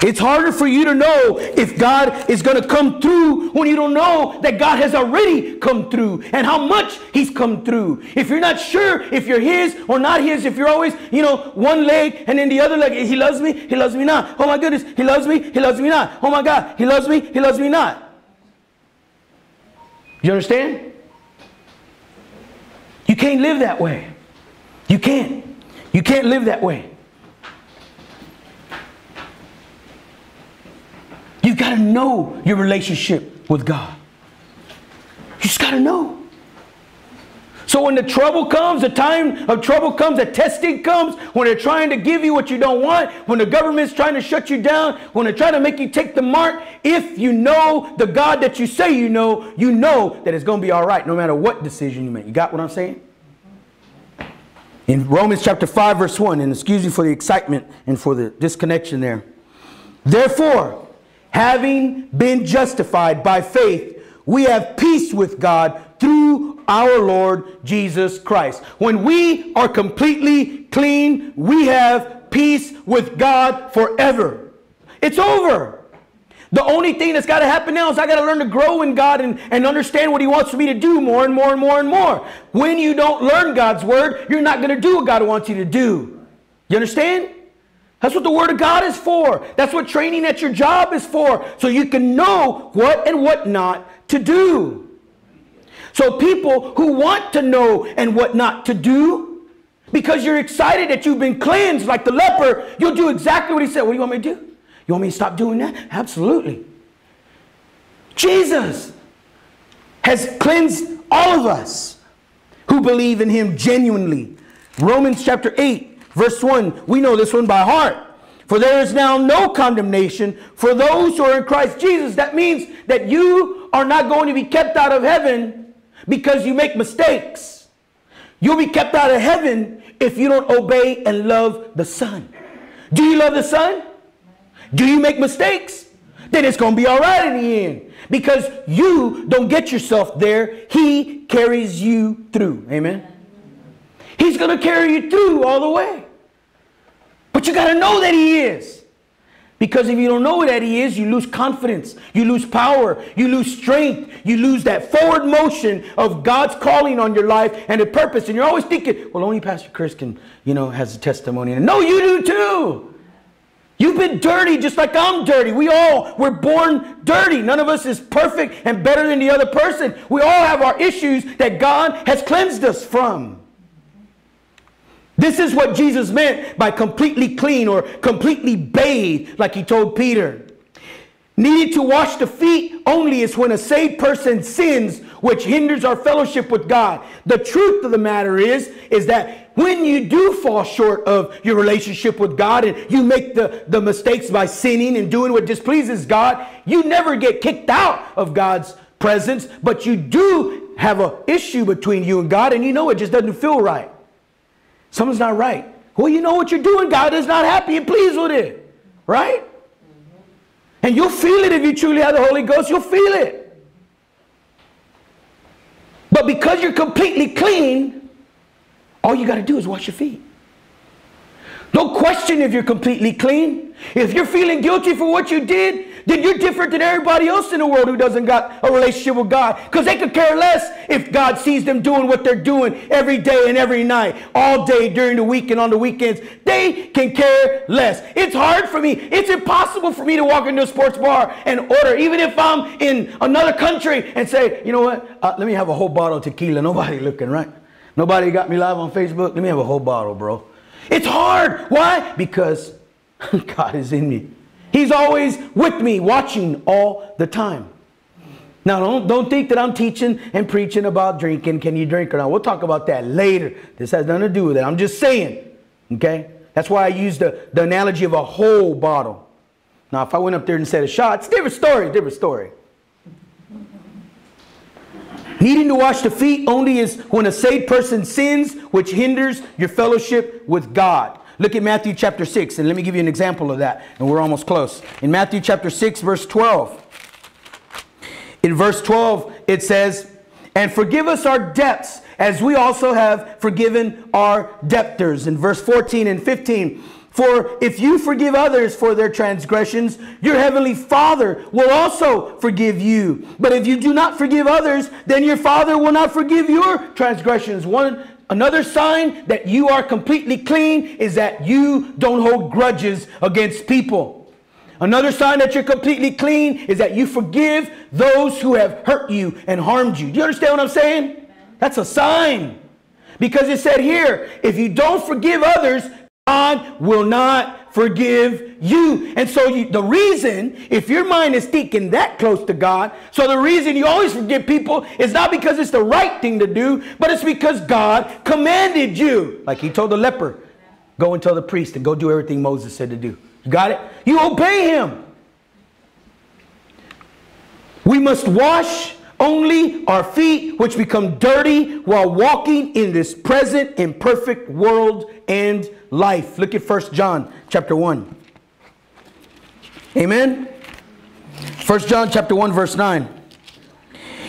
It's harder for you to know if God is going to come through when you don't know that God has already come through and how much He's come through. If you're not sure if you're His or not His, if you're always, you know, one leg and then the other leg, He loves me, He loves me not. Oh my goodness, He loves me, He loves me not. Oh my God, He loves me, He loves me not. You understand? You can't live that way. You can't. You can't live that way. You've got to know your relationship with God. You just got to know. So when the trouble comes, the time of trouble comes, the testing comes, when they're trying to give you what you don't want, when the government's trying to shut you down, when they're trying to make you take the mark, if you know the God that you say you know, you know that it's going to be all right no matter what decision you make. You got what I'm saying? In Romans chapter 5 verse 1, and excuse me for the excitement and for the disconnection there. Therefore, having been justified by faith, we have peace with God through our Lord Jesus Christ. When we are completely clean, we have peace with God forever. It's over. The only thing that's got to happen now is I got to learn to grow in God and, and understand what He wants me to do more and more and more and more. When you don't learn God's word, you're not going to do what God wants you to do. You understand? That's what the Word of God is for. That's what training at your job is for. So you can know what and what not to do. So people who want to know and what not to do, because you're excited that you've been cleansed like the leper, you'll do exactly what he said. What do you want me to do? You want me to stop doing that? Absolutely. Jesus has cleansed all of us who believe in him genuinely. Romans chapter 8, verse 1, we know this one by heart. For there is now no condemnation for those who are in Christ Jesus. That means that you are not going to be kept out of heaven because you make mistakes. You'll be kept out of heaven if you don't obey and love the Son. Do you love the Son? Do you make mistakes? Then it's going to be all right in the end because you don't get yourself there. He carries you through. Amen. He's going to carry you through all the way. But you got to know that He is. Because if you don't know that he is, you lose confidence, you lose power, you lose strength, you lose that forward motion of God's calling on your life and a purpose. And you're always thinking, well, only Pastor Chris can, you know, has a testimony. And no, you do too. You've been dirty just like I'm dirty. We all were born dirty. None of us is perfect and better than the other person. We all have our issues that God has cleansed us from. This is what Jesus meant by completely clean or completely bathed, like he told Peter. Needed to wash the feet only is when a saved person sins, which hinders our fellowship with God. The truth of the matter is, is that when you do fall short of your relationship with God and you make the, the mistakes by sinning and doing what displeases God, you never get kicked out of God's presence, but you do have an issue between you and God, and you know it just doesn't feel right. Something's not right. Well, you know what you're doing. God is not happy and pleased with it. Right? And you'll feel it if you truly have the Holy Ghost. You'll feel it. But because you're completely clean, all you got to do is wash your feet. Don't question if you're completely clean. If you're feeling guilty for what you did, then you're different than everybody else in the world who doesn't got a relationship with God. Because they could care less if God sees them doing what they're doing every day and every night, all day during the week and on the weekends. They can care less. It's hard for me. It's impossible for me to walk into a sports bar and order, even if I'm in another country, and say, you know what? Uh, let me have a whole bottle of tequila. Nobody looking, right? Nobody got me live on Facebook. Let me have a whole bottle, bro. It's hard. Why? Because God is in me. He's always with me, watching all the time. Now, don't, don't think that I'm teaching and preaching about drinking. Can you drink or not? We'll talk about that later. This has nothing to do with it. I'm just saying, okay? That's why I use the, the analogy of a whole bottle. Now, if I went up there and said a shot, it's a different story, different story. Needing to wash the feet only is when a saved person sins, which hinders your fellowship with God. Look at Matthew chapter 6, and let me give you an example of that, and we're almost close. In Matthew chapter 6, verse 12, in verse 12, it says, And forgive us our debts, as we also have forgiven our debtors. In verse 14 and 15, for if you forgive others for their transgressions, your heavenly Father will also forgive you. But if you do not forgive others, then your Father will not forgive your transgressions. One Another sign that you are completely clean is that you don't hold grudges against people. Another sign that you're completely clean is that you forgive those who have hurt you and harmed you. Do you understand what I'm saying? That's a sign. Because it said here, if you don't forgive others, God will not forgive you. And so you, the reason, if your mind is thinking that close to God, so the reason you always forgive people is not because it's the right thing to do, but it's because God commanded you. Like he told the leper, go and tell the priest and go do everything Moses said to do. You got it? You obey him. We must wash only our feet, which become dirty while walking in this present imperfect world and life. Look at First John chapter 1. Amen. First John chapter 1 verse 9.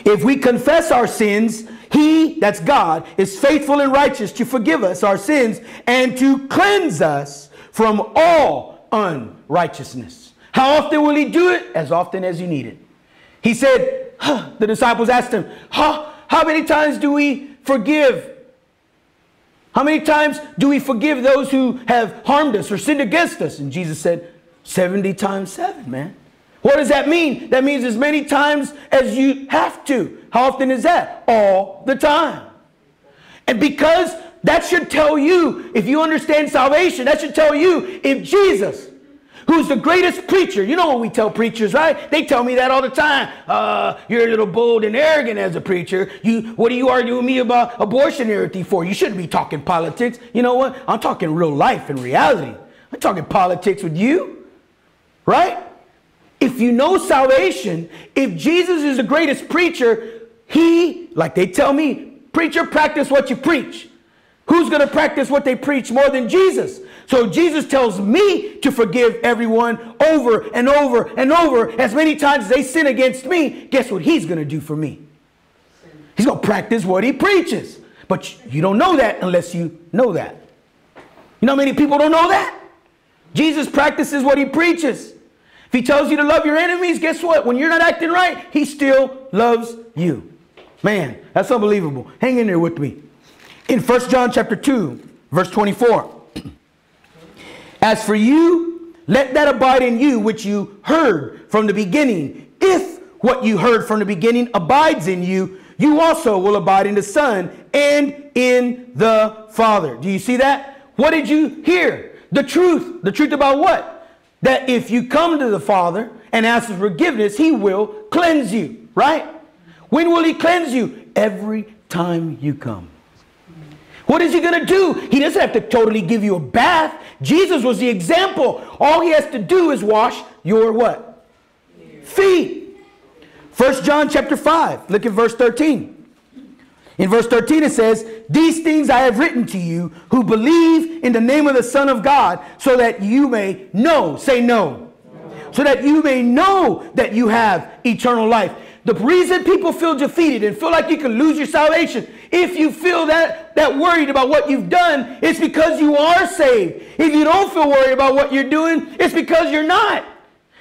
If we confess our sins, he, that's God, is faithful and righteous to forgive us our sins and to cleanse us from all unrighteousness. How often will he do it? As often as you need it. He said, huh, the disciples asked him, how, how many times do we forgive? How many times do we forgive those who have harmed us or sinned against us? And Jesus said, 70 times 7, man. What does that mean? That means as many times as you have to. How often is that? All the time. And because that should tell you, if you understand salvation, that should tell you if Jesus, who's the greatest preacher, you know what we tell preachers, right? They tell me that all the time. Uh, you're a little bold and arrogant as a preacher. You, what are you arguing with me about abortion therapy for? You shouldn't be talking politics. You know what? I'm talking real life and reality. I'm talking politics with you, right? If you know salvation, if Jesus is the greatest preacher, he, like they tell me, preacher, practice what you preach. Who's going to practice what they preach more than Jesus? So Jesus tells me to forgive everyone over and over and over as many times as they sin against me. Guess what he's going to do for me? He's going to practice what he preaches. But you don't know that unless you know that. You know how many people don't know that? Jesus practices what he preaches. If he tells you to love your enemies, guess what? When you're not acting right, he still loves you. Man, that's unbelievable. Hang in there with me. In 1 John chapter 2, verse 24. As for you, let that abide in you which you heard from the beginning. If what you heard from the beginning abides in you, you also will abide in the Son and in the Father. Do you see that? What did you hear? The truth. The truth about what? that if you come to the Father and ask for forgiveness, He will cleanse you, right? When will He cleanse you? Every time you come. What is He going to do? He doesn't have to totally give you a bath. Jesus was the example. All He has to do is wash your what? Feet. First John chapter 5. Look at verse 13. In verse 13 it says, These things I have written to you who believe in the name of the Son of God, so that you may know. Say no. no. So that you may know that you have eternal life. The reason people feel defeated and feel like you can lose your salvation, if you feel that, that worried about what you've done, it's because you are saved. If you don't feel worried about what you're doing, it's because you're not.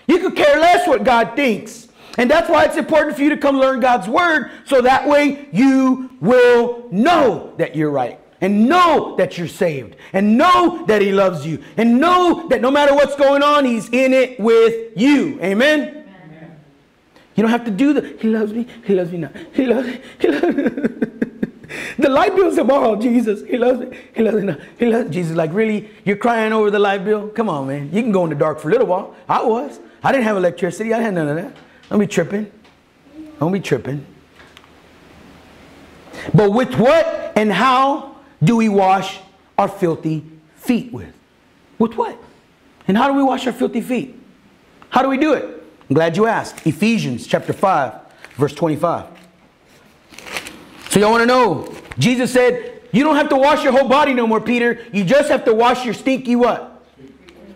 You could care less what God thinks. And that's why it's important for you to come learn God's word so that way you will know that you're right and know that you're saved and know that he loves you and know that no matter what's going on, he's in it with you. Amen. You don't have to do the, he loves me, he loves me not. He loves me, he loves me. the light bill's tomorrow, Jesus. He loves me, he loves me. He loves Jesus. Like, really? You're crying over the light bill? Come on, man. You can go in the dark for a little while. I was. I didn't have electricity. I had none of that. Don't be tripping. Don't be tripping. But with what and how do we wash our filthy feet with? With what? And how do we wash our filthy feet? How do we do it? I'm glad you asked. Ephesians chapter 5, verse 25. So y'all want to know? Jesus said, you don't have to wash your whole body no more, Peter. You just have to wash your stinky what?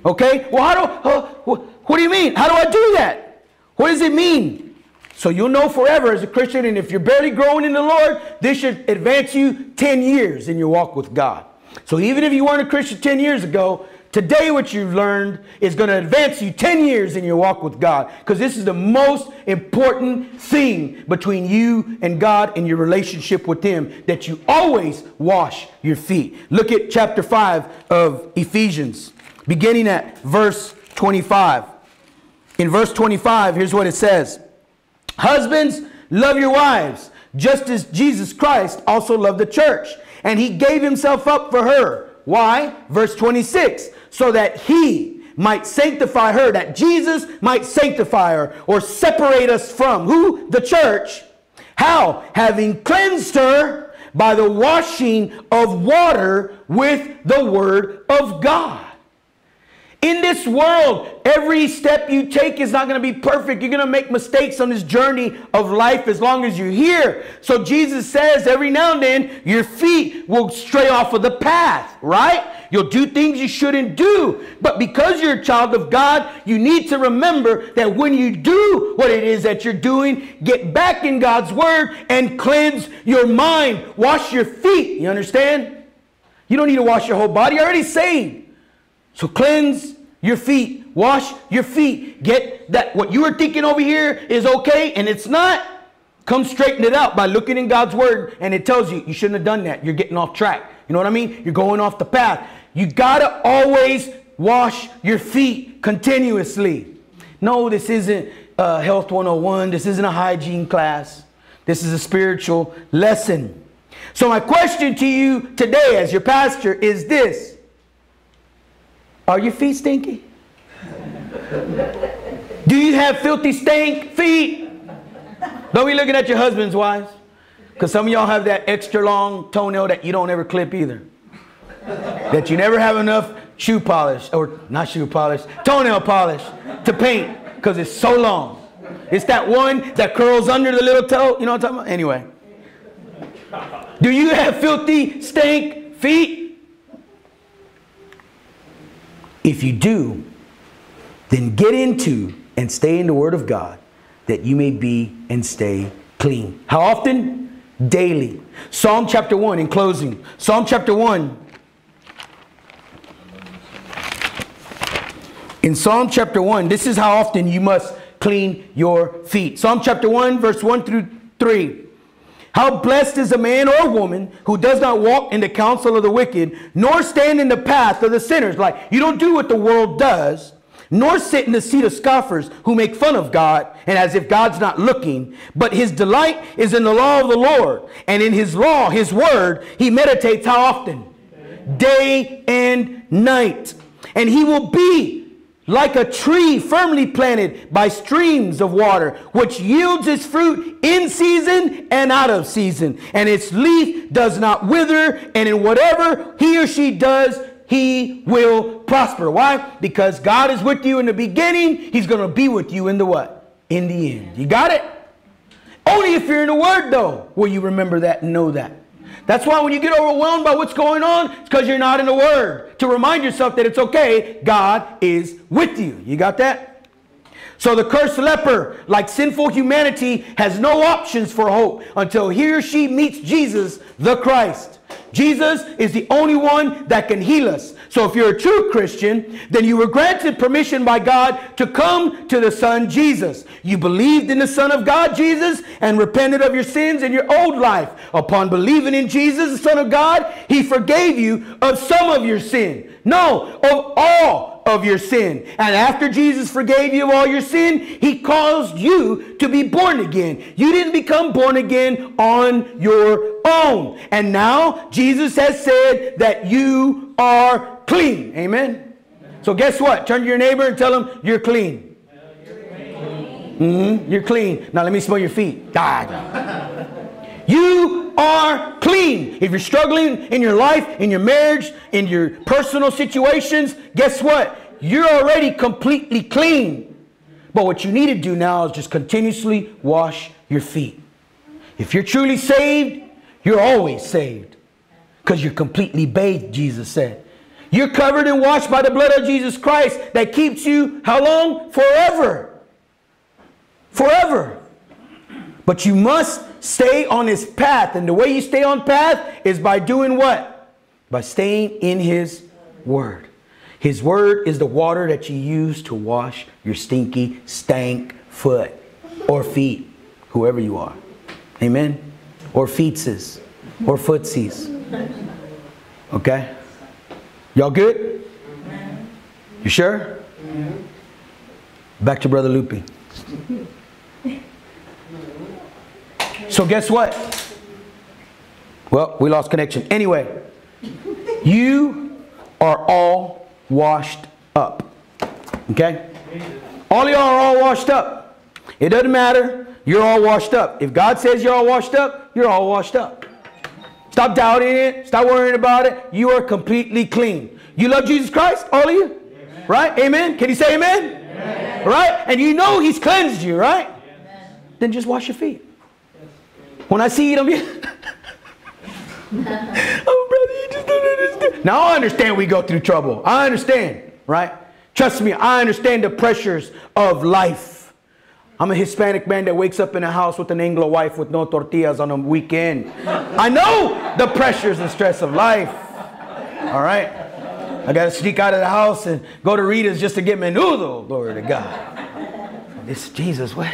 Okay? Well, how do, uh, what do you mean? How do I do that? What does it mean? So you'll know forever as a Christian, and if you're barely growing in the Lord, this should advance you 10 years in your walk with God. So even if you weren't a Christian 10 years ago, today what you've learned is going to advance you 10 years in your walk with God because this is the most important thing between you and God and your relationship with Him that you always wash your feet. Look at chapter 5 of Ephesians, beginning at verse 25. In verse 25, here's what it says Husbands, love your wives, just as Jesus Christ also loved the church, and he gave himself up for her. Why? Verse 26 so that he might sanctify her, that Jesus might sanctify her or separate us from who? The church. How? Having cleansed her by the washing of water with the word of God. In this world, every step you take is not going to be perfect. You're going to make mistakes on this journey of life as long as you're here. So Jesus says every now and then your feet will stray off of the path, right? You'll do things you shouldn't do. But because you're a child of God, you need to remember that when you do what it is that you're doing, get back in God's word and cleanse your mind. Wash your feet. You understand? You don't need to wash your whole body. You're already saved. So cleanse your feet wash your feet. Get that what you were thinking over here is okay and it's not. Come straighten it out by looking in God's word and it tells you you shouldn't have done that. You're getting off track. You know what I mean? You're going off the path. You got to always wash your feet continuously. No, this isn't Health 101. This isn't a hygiene class. This is a spiritual lesson. So, my question to you today, as your pastor, is this Are your feet stinky? Do you have filthy stank feet? Don't be looking at your husband's wives. Because some of y'all have that extra long toenail that you don't ever clip either. that you never have enough shoe polish, or not shoe polish, toenail polish to paint because it's so long. It's that one that curls under the little toe. You know what I'm talking about? Anyway. Do you have filthy, stank feet? If you do, then get into and stay in the Word of God that you may be and stay clean. How often? Daily. Psalm chapter 1 in closing. Psalm chapter 1. In Psalm chapter 1, this is how often you must clean your feet. Psalm chapter 1, verse 1 through 3. How blessed is a man or woman who does not walk in the counsel of the wicked, nor stand in the path of the sinners. Like, you don't do what the world does, nor sit in the seat of scoffers who make fun of God, and as if God's not looking. But his delight is in the law of the Lord, and in his law, his word, he meditates how often? Day and night. And he will be like a tree firmly planted by streams of water, which yields its fruit in season and out of season, and its leaf does not wither, and in whatever he or she does, he will prosper. Why? Because God is with you in the beginning, he's going to be with you in the what? In the end. You got it? Only if you're in the Word, though, will you remember that and know that. That's why when you get overwhelmed by what's going on, it's because you're not in the Word. To remind yourself that it's okay, God is with you. You got that? So the cursed leper, like sinful humanity, has no options for hope until he or she meets Jesus, the Christ. Jesus is the only one that can heal us. So if you're a true Christian, then you were granted permission by God to come to the Son Jesus. You believed in the Son of God, Jesus, and repented of your sins in your old life. Upon believing in Jesus, the Son of God, He forgave you of some of your sin. No, of all of your sin. And after Jesus forgave you of all your sin, he caused you to be born again. You didn't become born again on your own. And now Jesus has said that you are clean. Amen. So guess what? Turn to your neighbor and tell him you're clean. Mm-hmm. You're clean. Now let me smell your feet. God. You are clean. If you're struggling in your life, in your marriage, in your personal situations, guess what? You're already completely clean. But what you need to do now is just continuously wash your feet. If you're truly saved, you're always saved because you're completely bathed, Jesus said. You're covered and washed by the blood of Jesus Christ that keeps you how long? Forever. Forever. But you must stay on his path. And the way you stay on path is by doing what? By staying in his word. His word is the water that you use to wash your stinky, stank foot or feet, whoever you are. Amen? Or feetses or footsies. Okay? Y'all good? You sure? Back to Brother Loopy. So guess what? Well, we lost connection. Anyway, you are all washed up. Okay? All y'all are all washed up. It doesn't matter. You're all washed up. If God says you're all washed up, you're all washed up. Stop doubting it. Stop worrying about it. You are completely clean. You love Jesus Christ, all of you? Amen. Right? Amen? Can you say amen? amen? Right? And you know he's cleansed you, right? Amen. Then just wash your feet. When I see them, oh, brother, you just don't understand. Now I understand we go through trouble. I understand, right? Trust me, I understand the pressures of life. I'm a Hispanic man that wakes up in a house with an Anglo wife with no tortillas on a weekend. I know the pressures and stress of life. All right? I got to sneak out of the house and go to Rita's just to get menudo. Glory to God. This Jesus, what,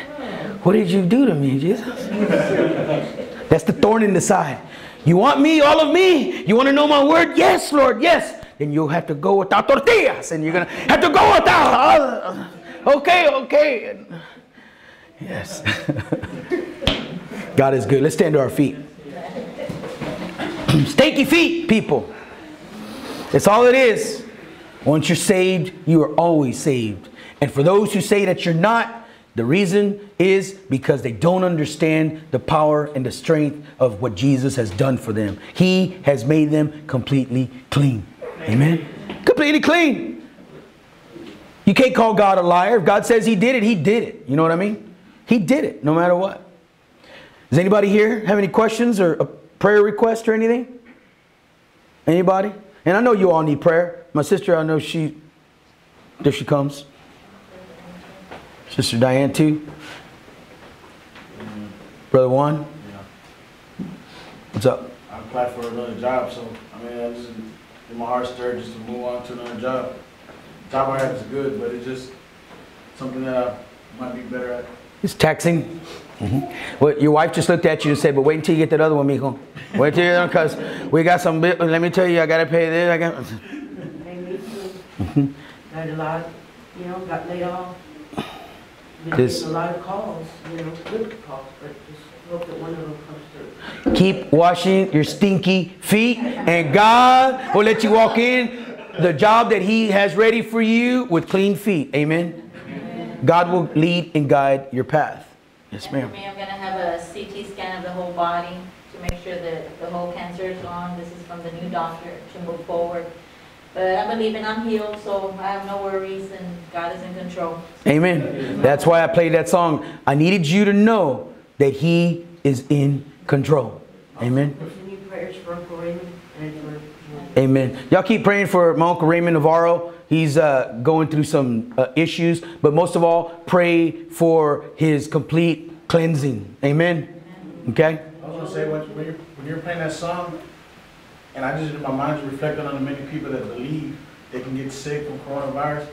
what did you do to me, Jesus? That's the thorn in the side. You want me, all of me? You want to know my word? Yes, Lord, yes. Then you'll have to go without tortillas and you're going to have to go without. okay, okay. Yes. God is good. Let's stand to our feet. Stanky feet, people. That's all it is. Once you're saved, you are always saved. And for those who say that you're not, the reason is because they don't understand the power and the strength of what Jesus has done for them. He has made them completely clean. Amen. Completely clean. You can't call God a liar. If God says he did it, he did it. You know what I mean? He did it no matter what. Does anybody here have any questions or a prayer request or anything? Anybody? And I know you all need prayer. My sister, I know she, there she comes. Sister Diane too. Brother Juan. Yeah. What's up? I applied for another job, so I mean, I just in my heart stirred just to move on to another job. The job I have is good, but it's just something that I might be better at. It's taxing. Mm-hmm. Well, your wife just looked at you and said, "But wait until you get that other one, mijo. Wait till you because we got some. Let me tell you, I gotta pay this. I got." Mm-hmm. Got a lot, you know, got laid off. Been this, a lot of calls, you know, good calls, but just hope that one of them comes through. Keep washing your stinky feet, and God will let you walk in the job that He has ready for you with clean feet. Amen. Amen. God will lead and guide your path. Yes, ma'am. Me, I'm going to have a CT scan of the whole body to make sure that the whole cancer is gone. This is from the new doctor to move forward. But I believe and I'm healed, so I have no worries, and God is in control. Amen. That's why I played that song. I needed you to know that He is in control. Amen. Amen. Y'all keep praying for my Uncle Raymond Navarro. He's uh, going through some uh, issues, but most of all, pray for his complete cleansing. Amen. Okay? I was going to say, when you're, when you're playing that song, and I just, my mind, just reflecting on the many people that believe they can get sick from coronavirus.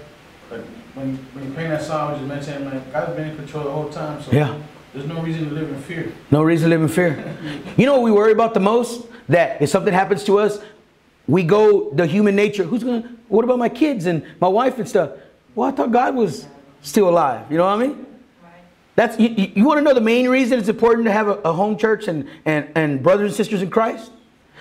But when, when you're playing that song, I was just mentioning, man, God's been in control the whole time. So yeah. there's no reason to live in fear. No reason to live in fear. you know what we worry about the most? That if something happens to us, we go the human nature. Who's gonna? What about my kids and my wife and stuff? Well, I thought God was still alive. You know what I mean? That's you, you want to know the main reason it's important to have a, a, home church and, and, and brothers and sisters in Christ?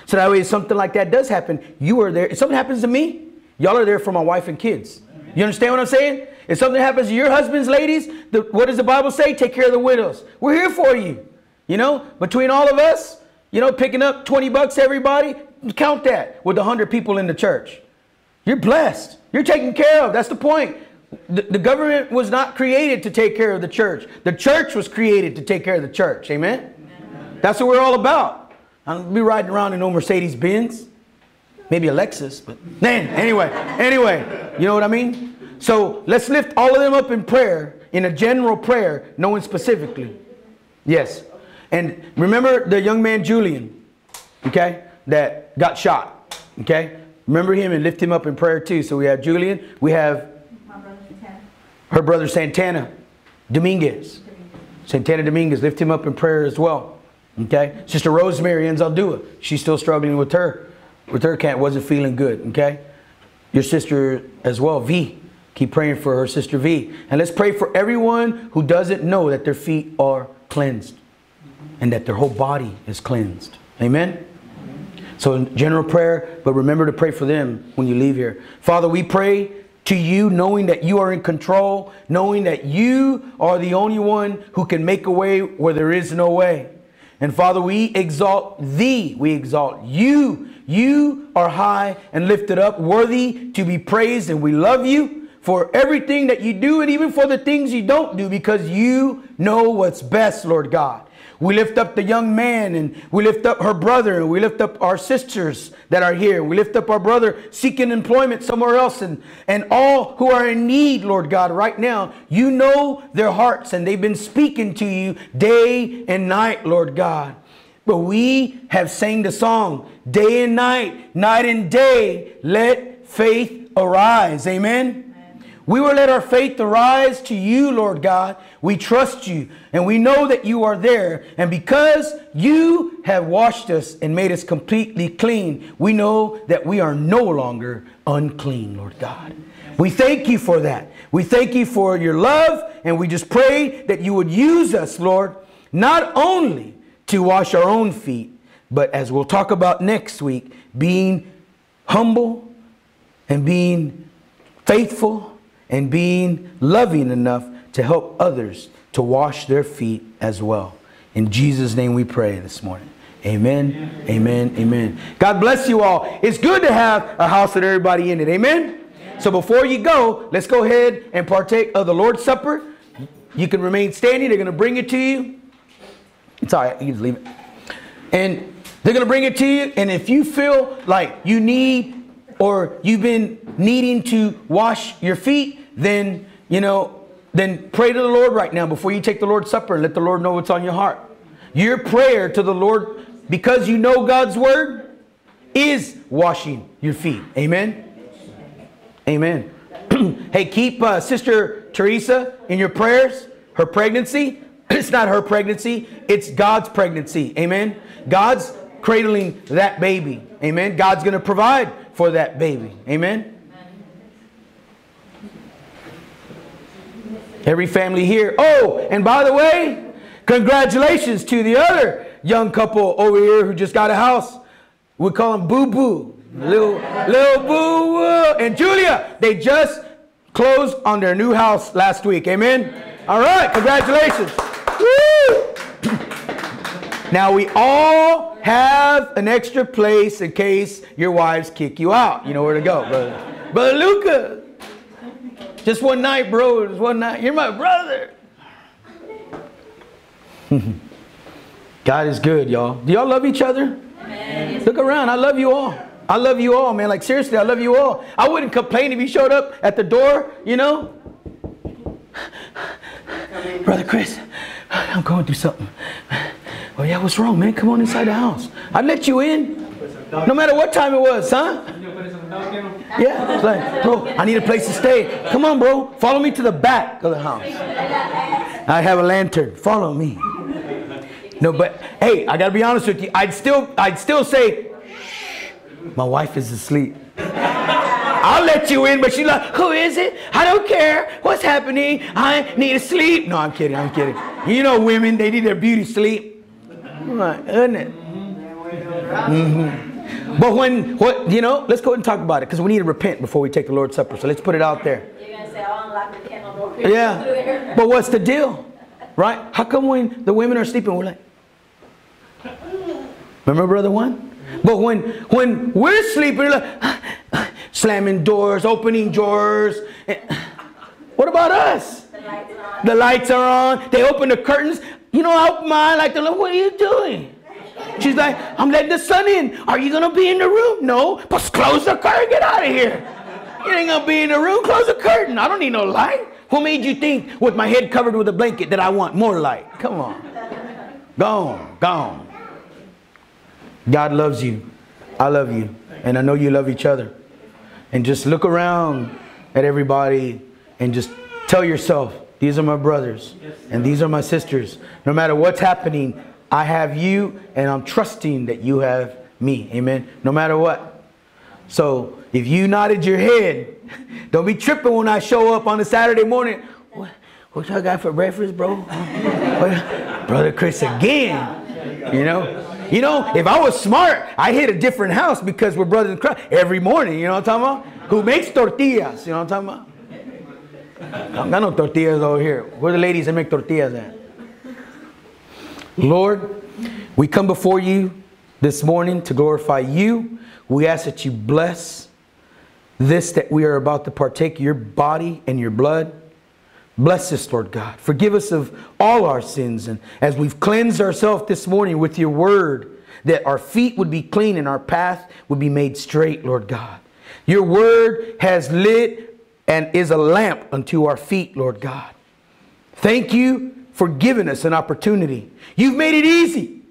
So that way if something like that does happen, you are there. If something happens to me, y'all are there for my wife and kids. You understand what I'm saying? If something happens to your husbands, ladies, the, what does the Bible say? Take care of the widows. We're here for you. You know, between all of us, you know, picking up 20 bucks everybody, Count that with 100 people in the church. You're blessed. You're taken care of. That's the point. The, the, government was not created to take care of the church. The church was created to take care of the church. Amen? Amen. That's what we're all about. I'll be riding around in no Mercedes Benz. Maybe a Lexus, but man, anyway, anyway, you know what I mean? So let's lift all of them up in prayer, in a general prayer, knowing specifically. Yes. And remember the young man Julian, okay? that got shot. Okay? Remember him and lift him up in prayer too. So we have Julian, we have brother her brother Santana Dominguez. Santana Dominguez, lift him up in prayer as well. Okay? Sister Rosemary Inzaldua, she's still struggling with her, with her cat, wasn't feeling good. Okay? Your sister as well, V. Keep praying for her sister V. And let's pray for everyone who doesn't know that their feet are cleansed and that their whole body is cleansed. Amen? So, general prayer, but remember to pray for them when you leave here. Father, we pray to you knowing that you are in control, knowing that you are the only one who can make a way where there is no way. And Father, we exalt thee, we exalt you. You are high and lifted up, worthy to be praised, and we love you for everything that you do and even for the things you don't do because you know what's best, Lord God. We lift up the young man and we lift up her brother and we lift up our sisters that are here. We lift up our brother seeking employment somewhere else and, and all who are in need, Lord God, right now. You know their hearts and they've been speaking to you day and night, Lord God. But we have sang the song, day and night, night and day, let faith arise. Amen. We will let our faith arise to you, Lord God. We trust you and we know that you are there. And because you have washed us and made us completely clean, we know that we are no longer unclean, Lord God. We thank you for that. We thank you for your love and we just pray that you would use us, Lord, not only to wash our own feet, but as we'll talk about next week, being humble and being faithful and being loving enough to help others to wash their feet as well. In Jesus' name we pray this morning. Amen, amen, amen. God bless you all. It's good to have a house with everybody in it. Amen. So before you go, let's go ahead and partake of the Lord's Supper. You can remain standing. They're going to bring it to you. It's all right. You can just leave it. And they're going to bring it to you. And if you feel like you need or you've been needing to wash your feet, then, you know, then pray to the Lord right now before you take the Lord's Supper and let the Lord know what's on your heart. Your prayer to the Lord, because you know God's word, is washing your feet. Amen. Amen. hey, keep uh, Sister Teresa in your prayers. Her pregnancy, it's not her pregnancy, it's God's pregnancy. Amen. God's cradling that baby. Amen. God's going to provide for that baby. Amen. Every family here. Oh, and by the way, congratulations to the other young couple over here who just got a house. We call them Boo Boo. Little, little Boo and Julia. They just closed on their new house last week. Amen. All right, congratulations. Woo! Now we all have an extra place in case your wives kick you out. You know where to go, brother. Brother Luca. Just one night, bro. Just one night. You're my brother. God is good, y'all. Do y'all love each other? Amen. Look around. I love you all. I love you all, man. Like seriously, I love you all. I wouldn't complain if you showed up at the door, you know. Brother Chris, I'm going through something. Oh yeah, what's wrong, man? Come on inside the house. I'd let you in. No matter what time it was, huh? Yeah, it's like, bro, I need a place to stay. Come on, bro. Follow me to the back of the house. I have a lantern. Follow me. No, but hey, I gotta be honest with you. I'd still, I'd still say, my wife is asleep. I'll let you in, but she's like, who is it? I don't care. What's happening? I need to sleep. No, I'm kidding. I'm kidding. You know, women, they need their beauty sleep. Right, isn't it? Mm-hmm. But when, what, you know, let's go ahead and talk about it because we need to repent before we take the Lord's Supper. So let's put it out there. You're going to say, oh, unlock the kennel door. Yeah. But what's the deal? Right? How come when the women are sleeping, we're like, remember brother one? But when when we're sleeping, we're like slamming doors, opening drawers. What about us? The lights. The lights are on. They open the curtains. You know, open mine like, the look, what are you doing? She's like, I'm letting the sun in. Are you gonna be in the room? No. But close the curtain. Get out of here. You ain't gonna be in the room. Close the curtain. I don't need no light. Who made you think, with my head covered with a blanket, that I want more light? Come on. Gone. Gone. God loves you. I love you. And I know you love each other. And just look around at everybody and just tell yourself, these are my brothers and these are my sisters. No matter what's happening, I have you and I'm trusting that you have me. Amen. No matter what. So if you nodded your head, don't be tripping when I show up on a Saturday morning. What, what y'all got for breakfast, bro? Brother Chris again. You know? You know, if I was smart, I hit a different house because we're brothers in Christ every morning. You know what I'm talking about? Who makes tortillas? You know what I'm talking about? I got no tortillas over here. Where the ladies that make tortillas at? Lord, we come before you this morning to glorify you. We ask that you bless this that we are about to partake your body and your blood. Bless us, Lord God. Forgive us of all our sins. And as we've cleansed ourselves this morning with your word, that our feet would be clean and our path would be made straight, Lord God. Your word has lit and is a lamp unto our feet, Lord God. Thank you for giving us an opportunity. You've made it easy.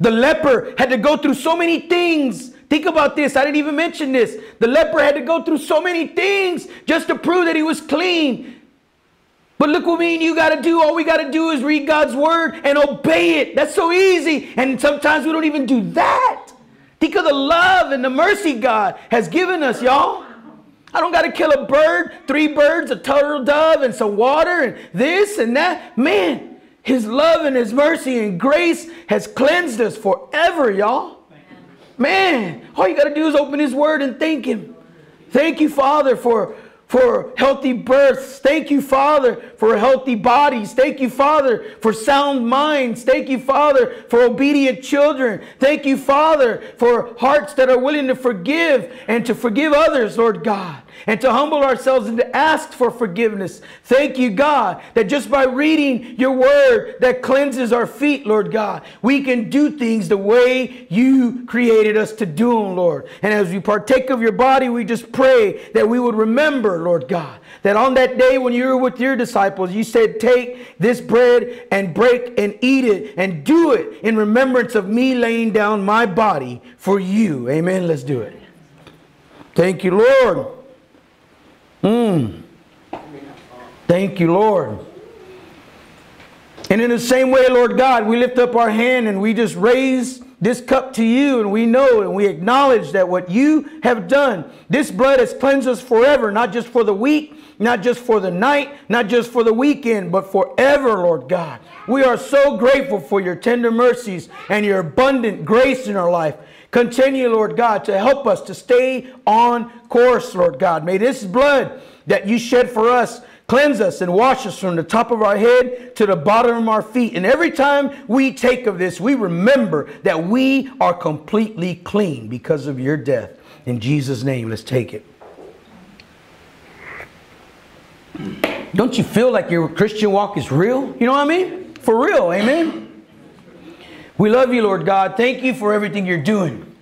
The leper had to go through so many things Think about this. I didn't even mention this. The leper had to go through so many things just to prove that he was clean. But look what me and you got to do. All we got to do is read God's word and obey it. That's so easy. And sometimes we don't even do that. Think of the love and the mercy God has given us, y'all. I don't got to kill a bird, three birds, a turtle dove, and some water, and this and that. Man, His love and His mercy and grace has cleansed us forever, y'all. Man, all you got to do is open His Word and thank Him. Thank you, Father, for for healthy births. Thank you, Father, for healthy bodies. Thank you, Father, for sound minds. Thank you, Father, for obedient children. Thank you, Father, for hearts that are willing to forgive and to forgive others, Lord God and to humble ourselves and to ask for forgiveness. Thank you, God, that just by reading your word that cleanses our feet, Lord God, we can do things the way you created us to do them, Lord. And as we partake of your body, we just pray that we would remember, Lord God, that on that day when you were with your disciples, you said, Take this bread and break and eat it and do it in remembrance of me laying down my body for you. Amen. Let's do it. Thank you, Lord. Mm. Thank you, Lord. And in the same way, Lord God, we lift up our hand and we just raise this cup to you and we know and we acknowledge that what you have done, this blood has cleansed us forever, not just for the week, not just for the night, not just for the weekend, but forever, Lord God. We are so grateful for your tender mercies and your abundant grace in our life. Continue, Lord God, to help us to stay on course, Lord God. May this blood that you shed for us cleanse us and wash us from the top of our head to the bottom of our feet. And every time we take of this, we remember that we are completely clean because of your death. In Jesus' name, let's take it. Don't you feel like your Christian walk is real? You know what I mean? For real, amen? We love you, Lord God. Thank you for everything you're doing.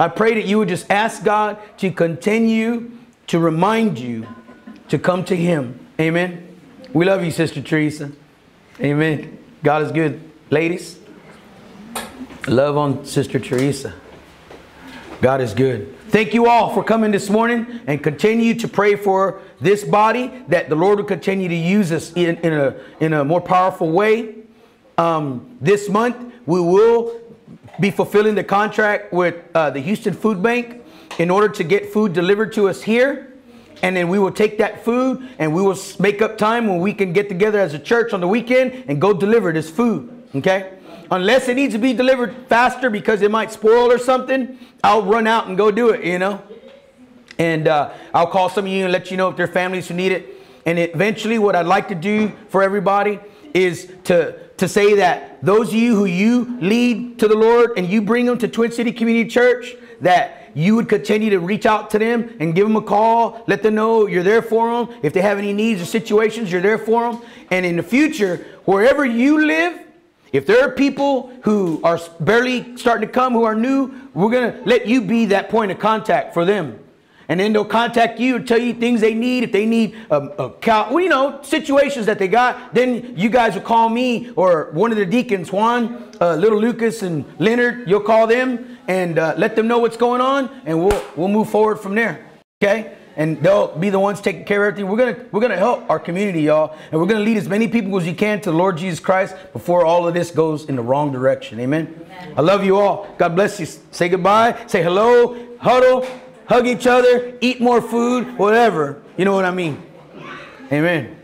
I pray that you would just ask God to continue to remind you to come to Him. Amen. We love you, Sister Teresa. Amen. God is good. Ladies, love on Sister Teresa. God is good. Thank you all for coming this morning and continue to pray for this body that the Lord will continue to use us in, in, a, in a more powerful way. Um, this month, we will be fulfilling the contract with uh, the Houston Food Bank in order to get food delivered to us here. And then we will take that food and we will make up time when we can get together as a church on the weekend and go deliver this food. Okay? Unless it needs to be delivered faster because it might spoil or something, I'll run out and go do it, you know? And uh, I'll call some of you and let you know if there are families who need it. And eventually, what I'd like to do for everybody is to to say that those of you who you lead to the Lord and you bring them to Twin City Community Church, that you would continue to reach out to them and give them a call, let them know you're there for them. If they have any needs or situations, you're there for them. And in the future, wherever you live, if there are people who are barely starting to come, who are new, we're going to let you be that point of contact for them. And then they'll contact you and tell you things they need. If they need a, a cow, well, you know, situations that they got, then you guys will call me or one of the deacons, Juan, uh, little Lucas, and Leonard. You'll call them and uh, let them know what's going on, and we'll we'll move forward from there. Okay? And they'll be the ones taking care of everything. We're gonna we're gonna help our community, y'all, and we're gonna lead as many people as you can to the Lord Jesus Christ before all of this goes in the wrong direction. Amen. Amen. I love you all. God bless you. Say goodbye. Say hello. Huddle hug each other, eat more food, whatever. You know what I mean? Amen.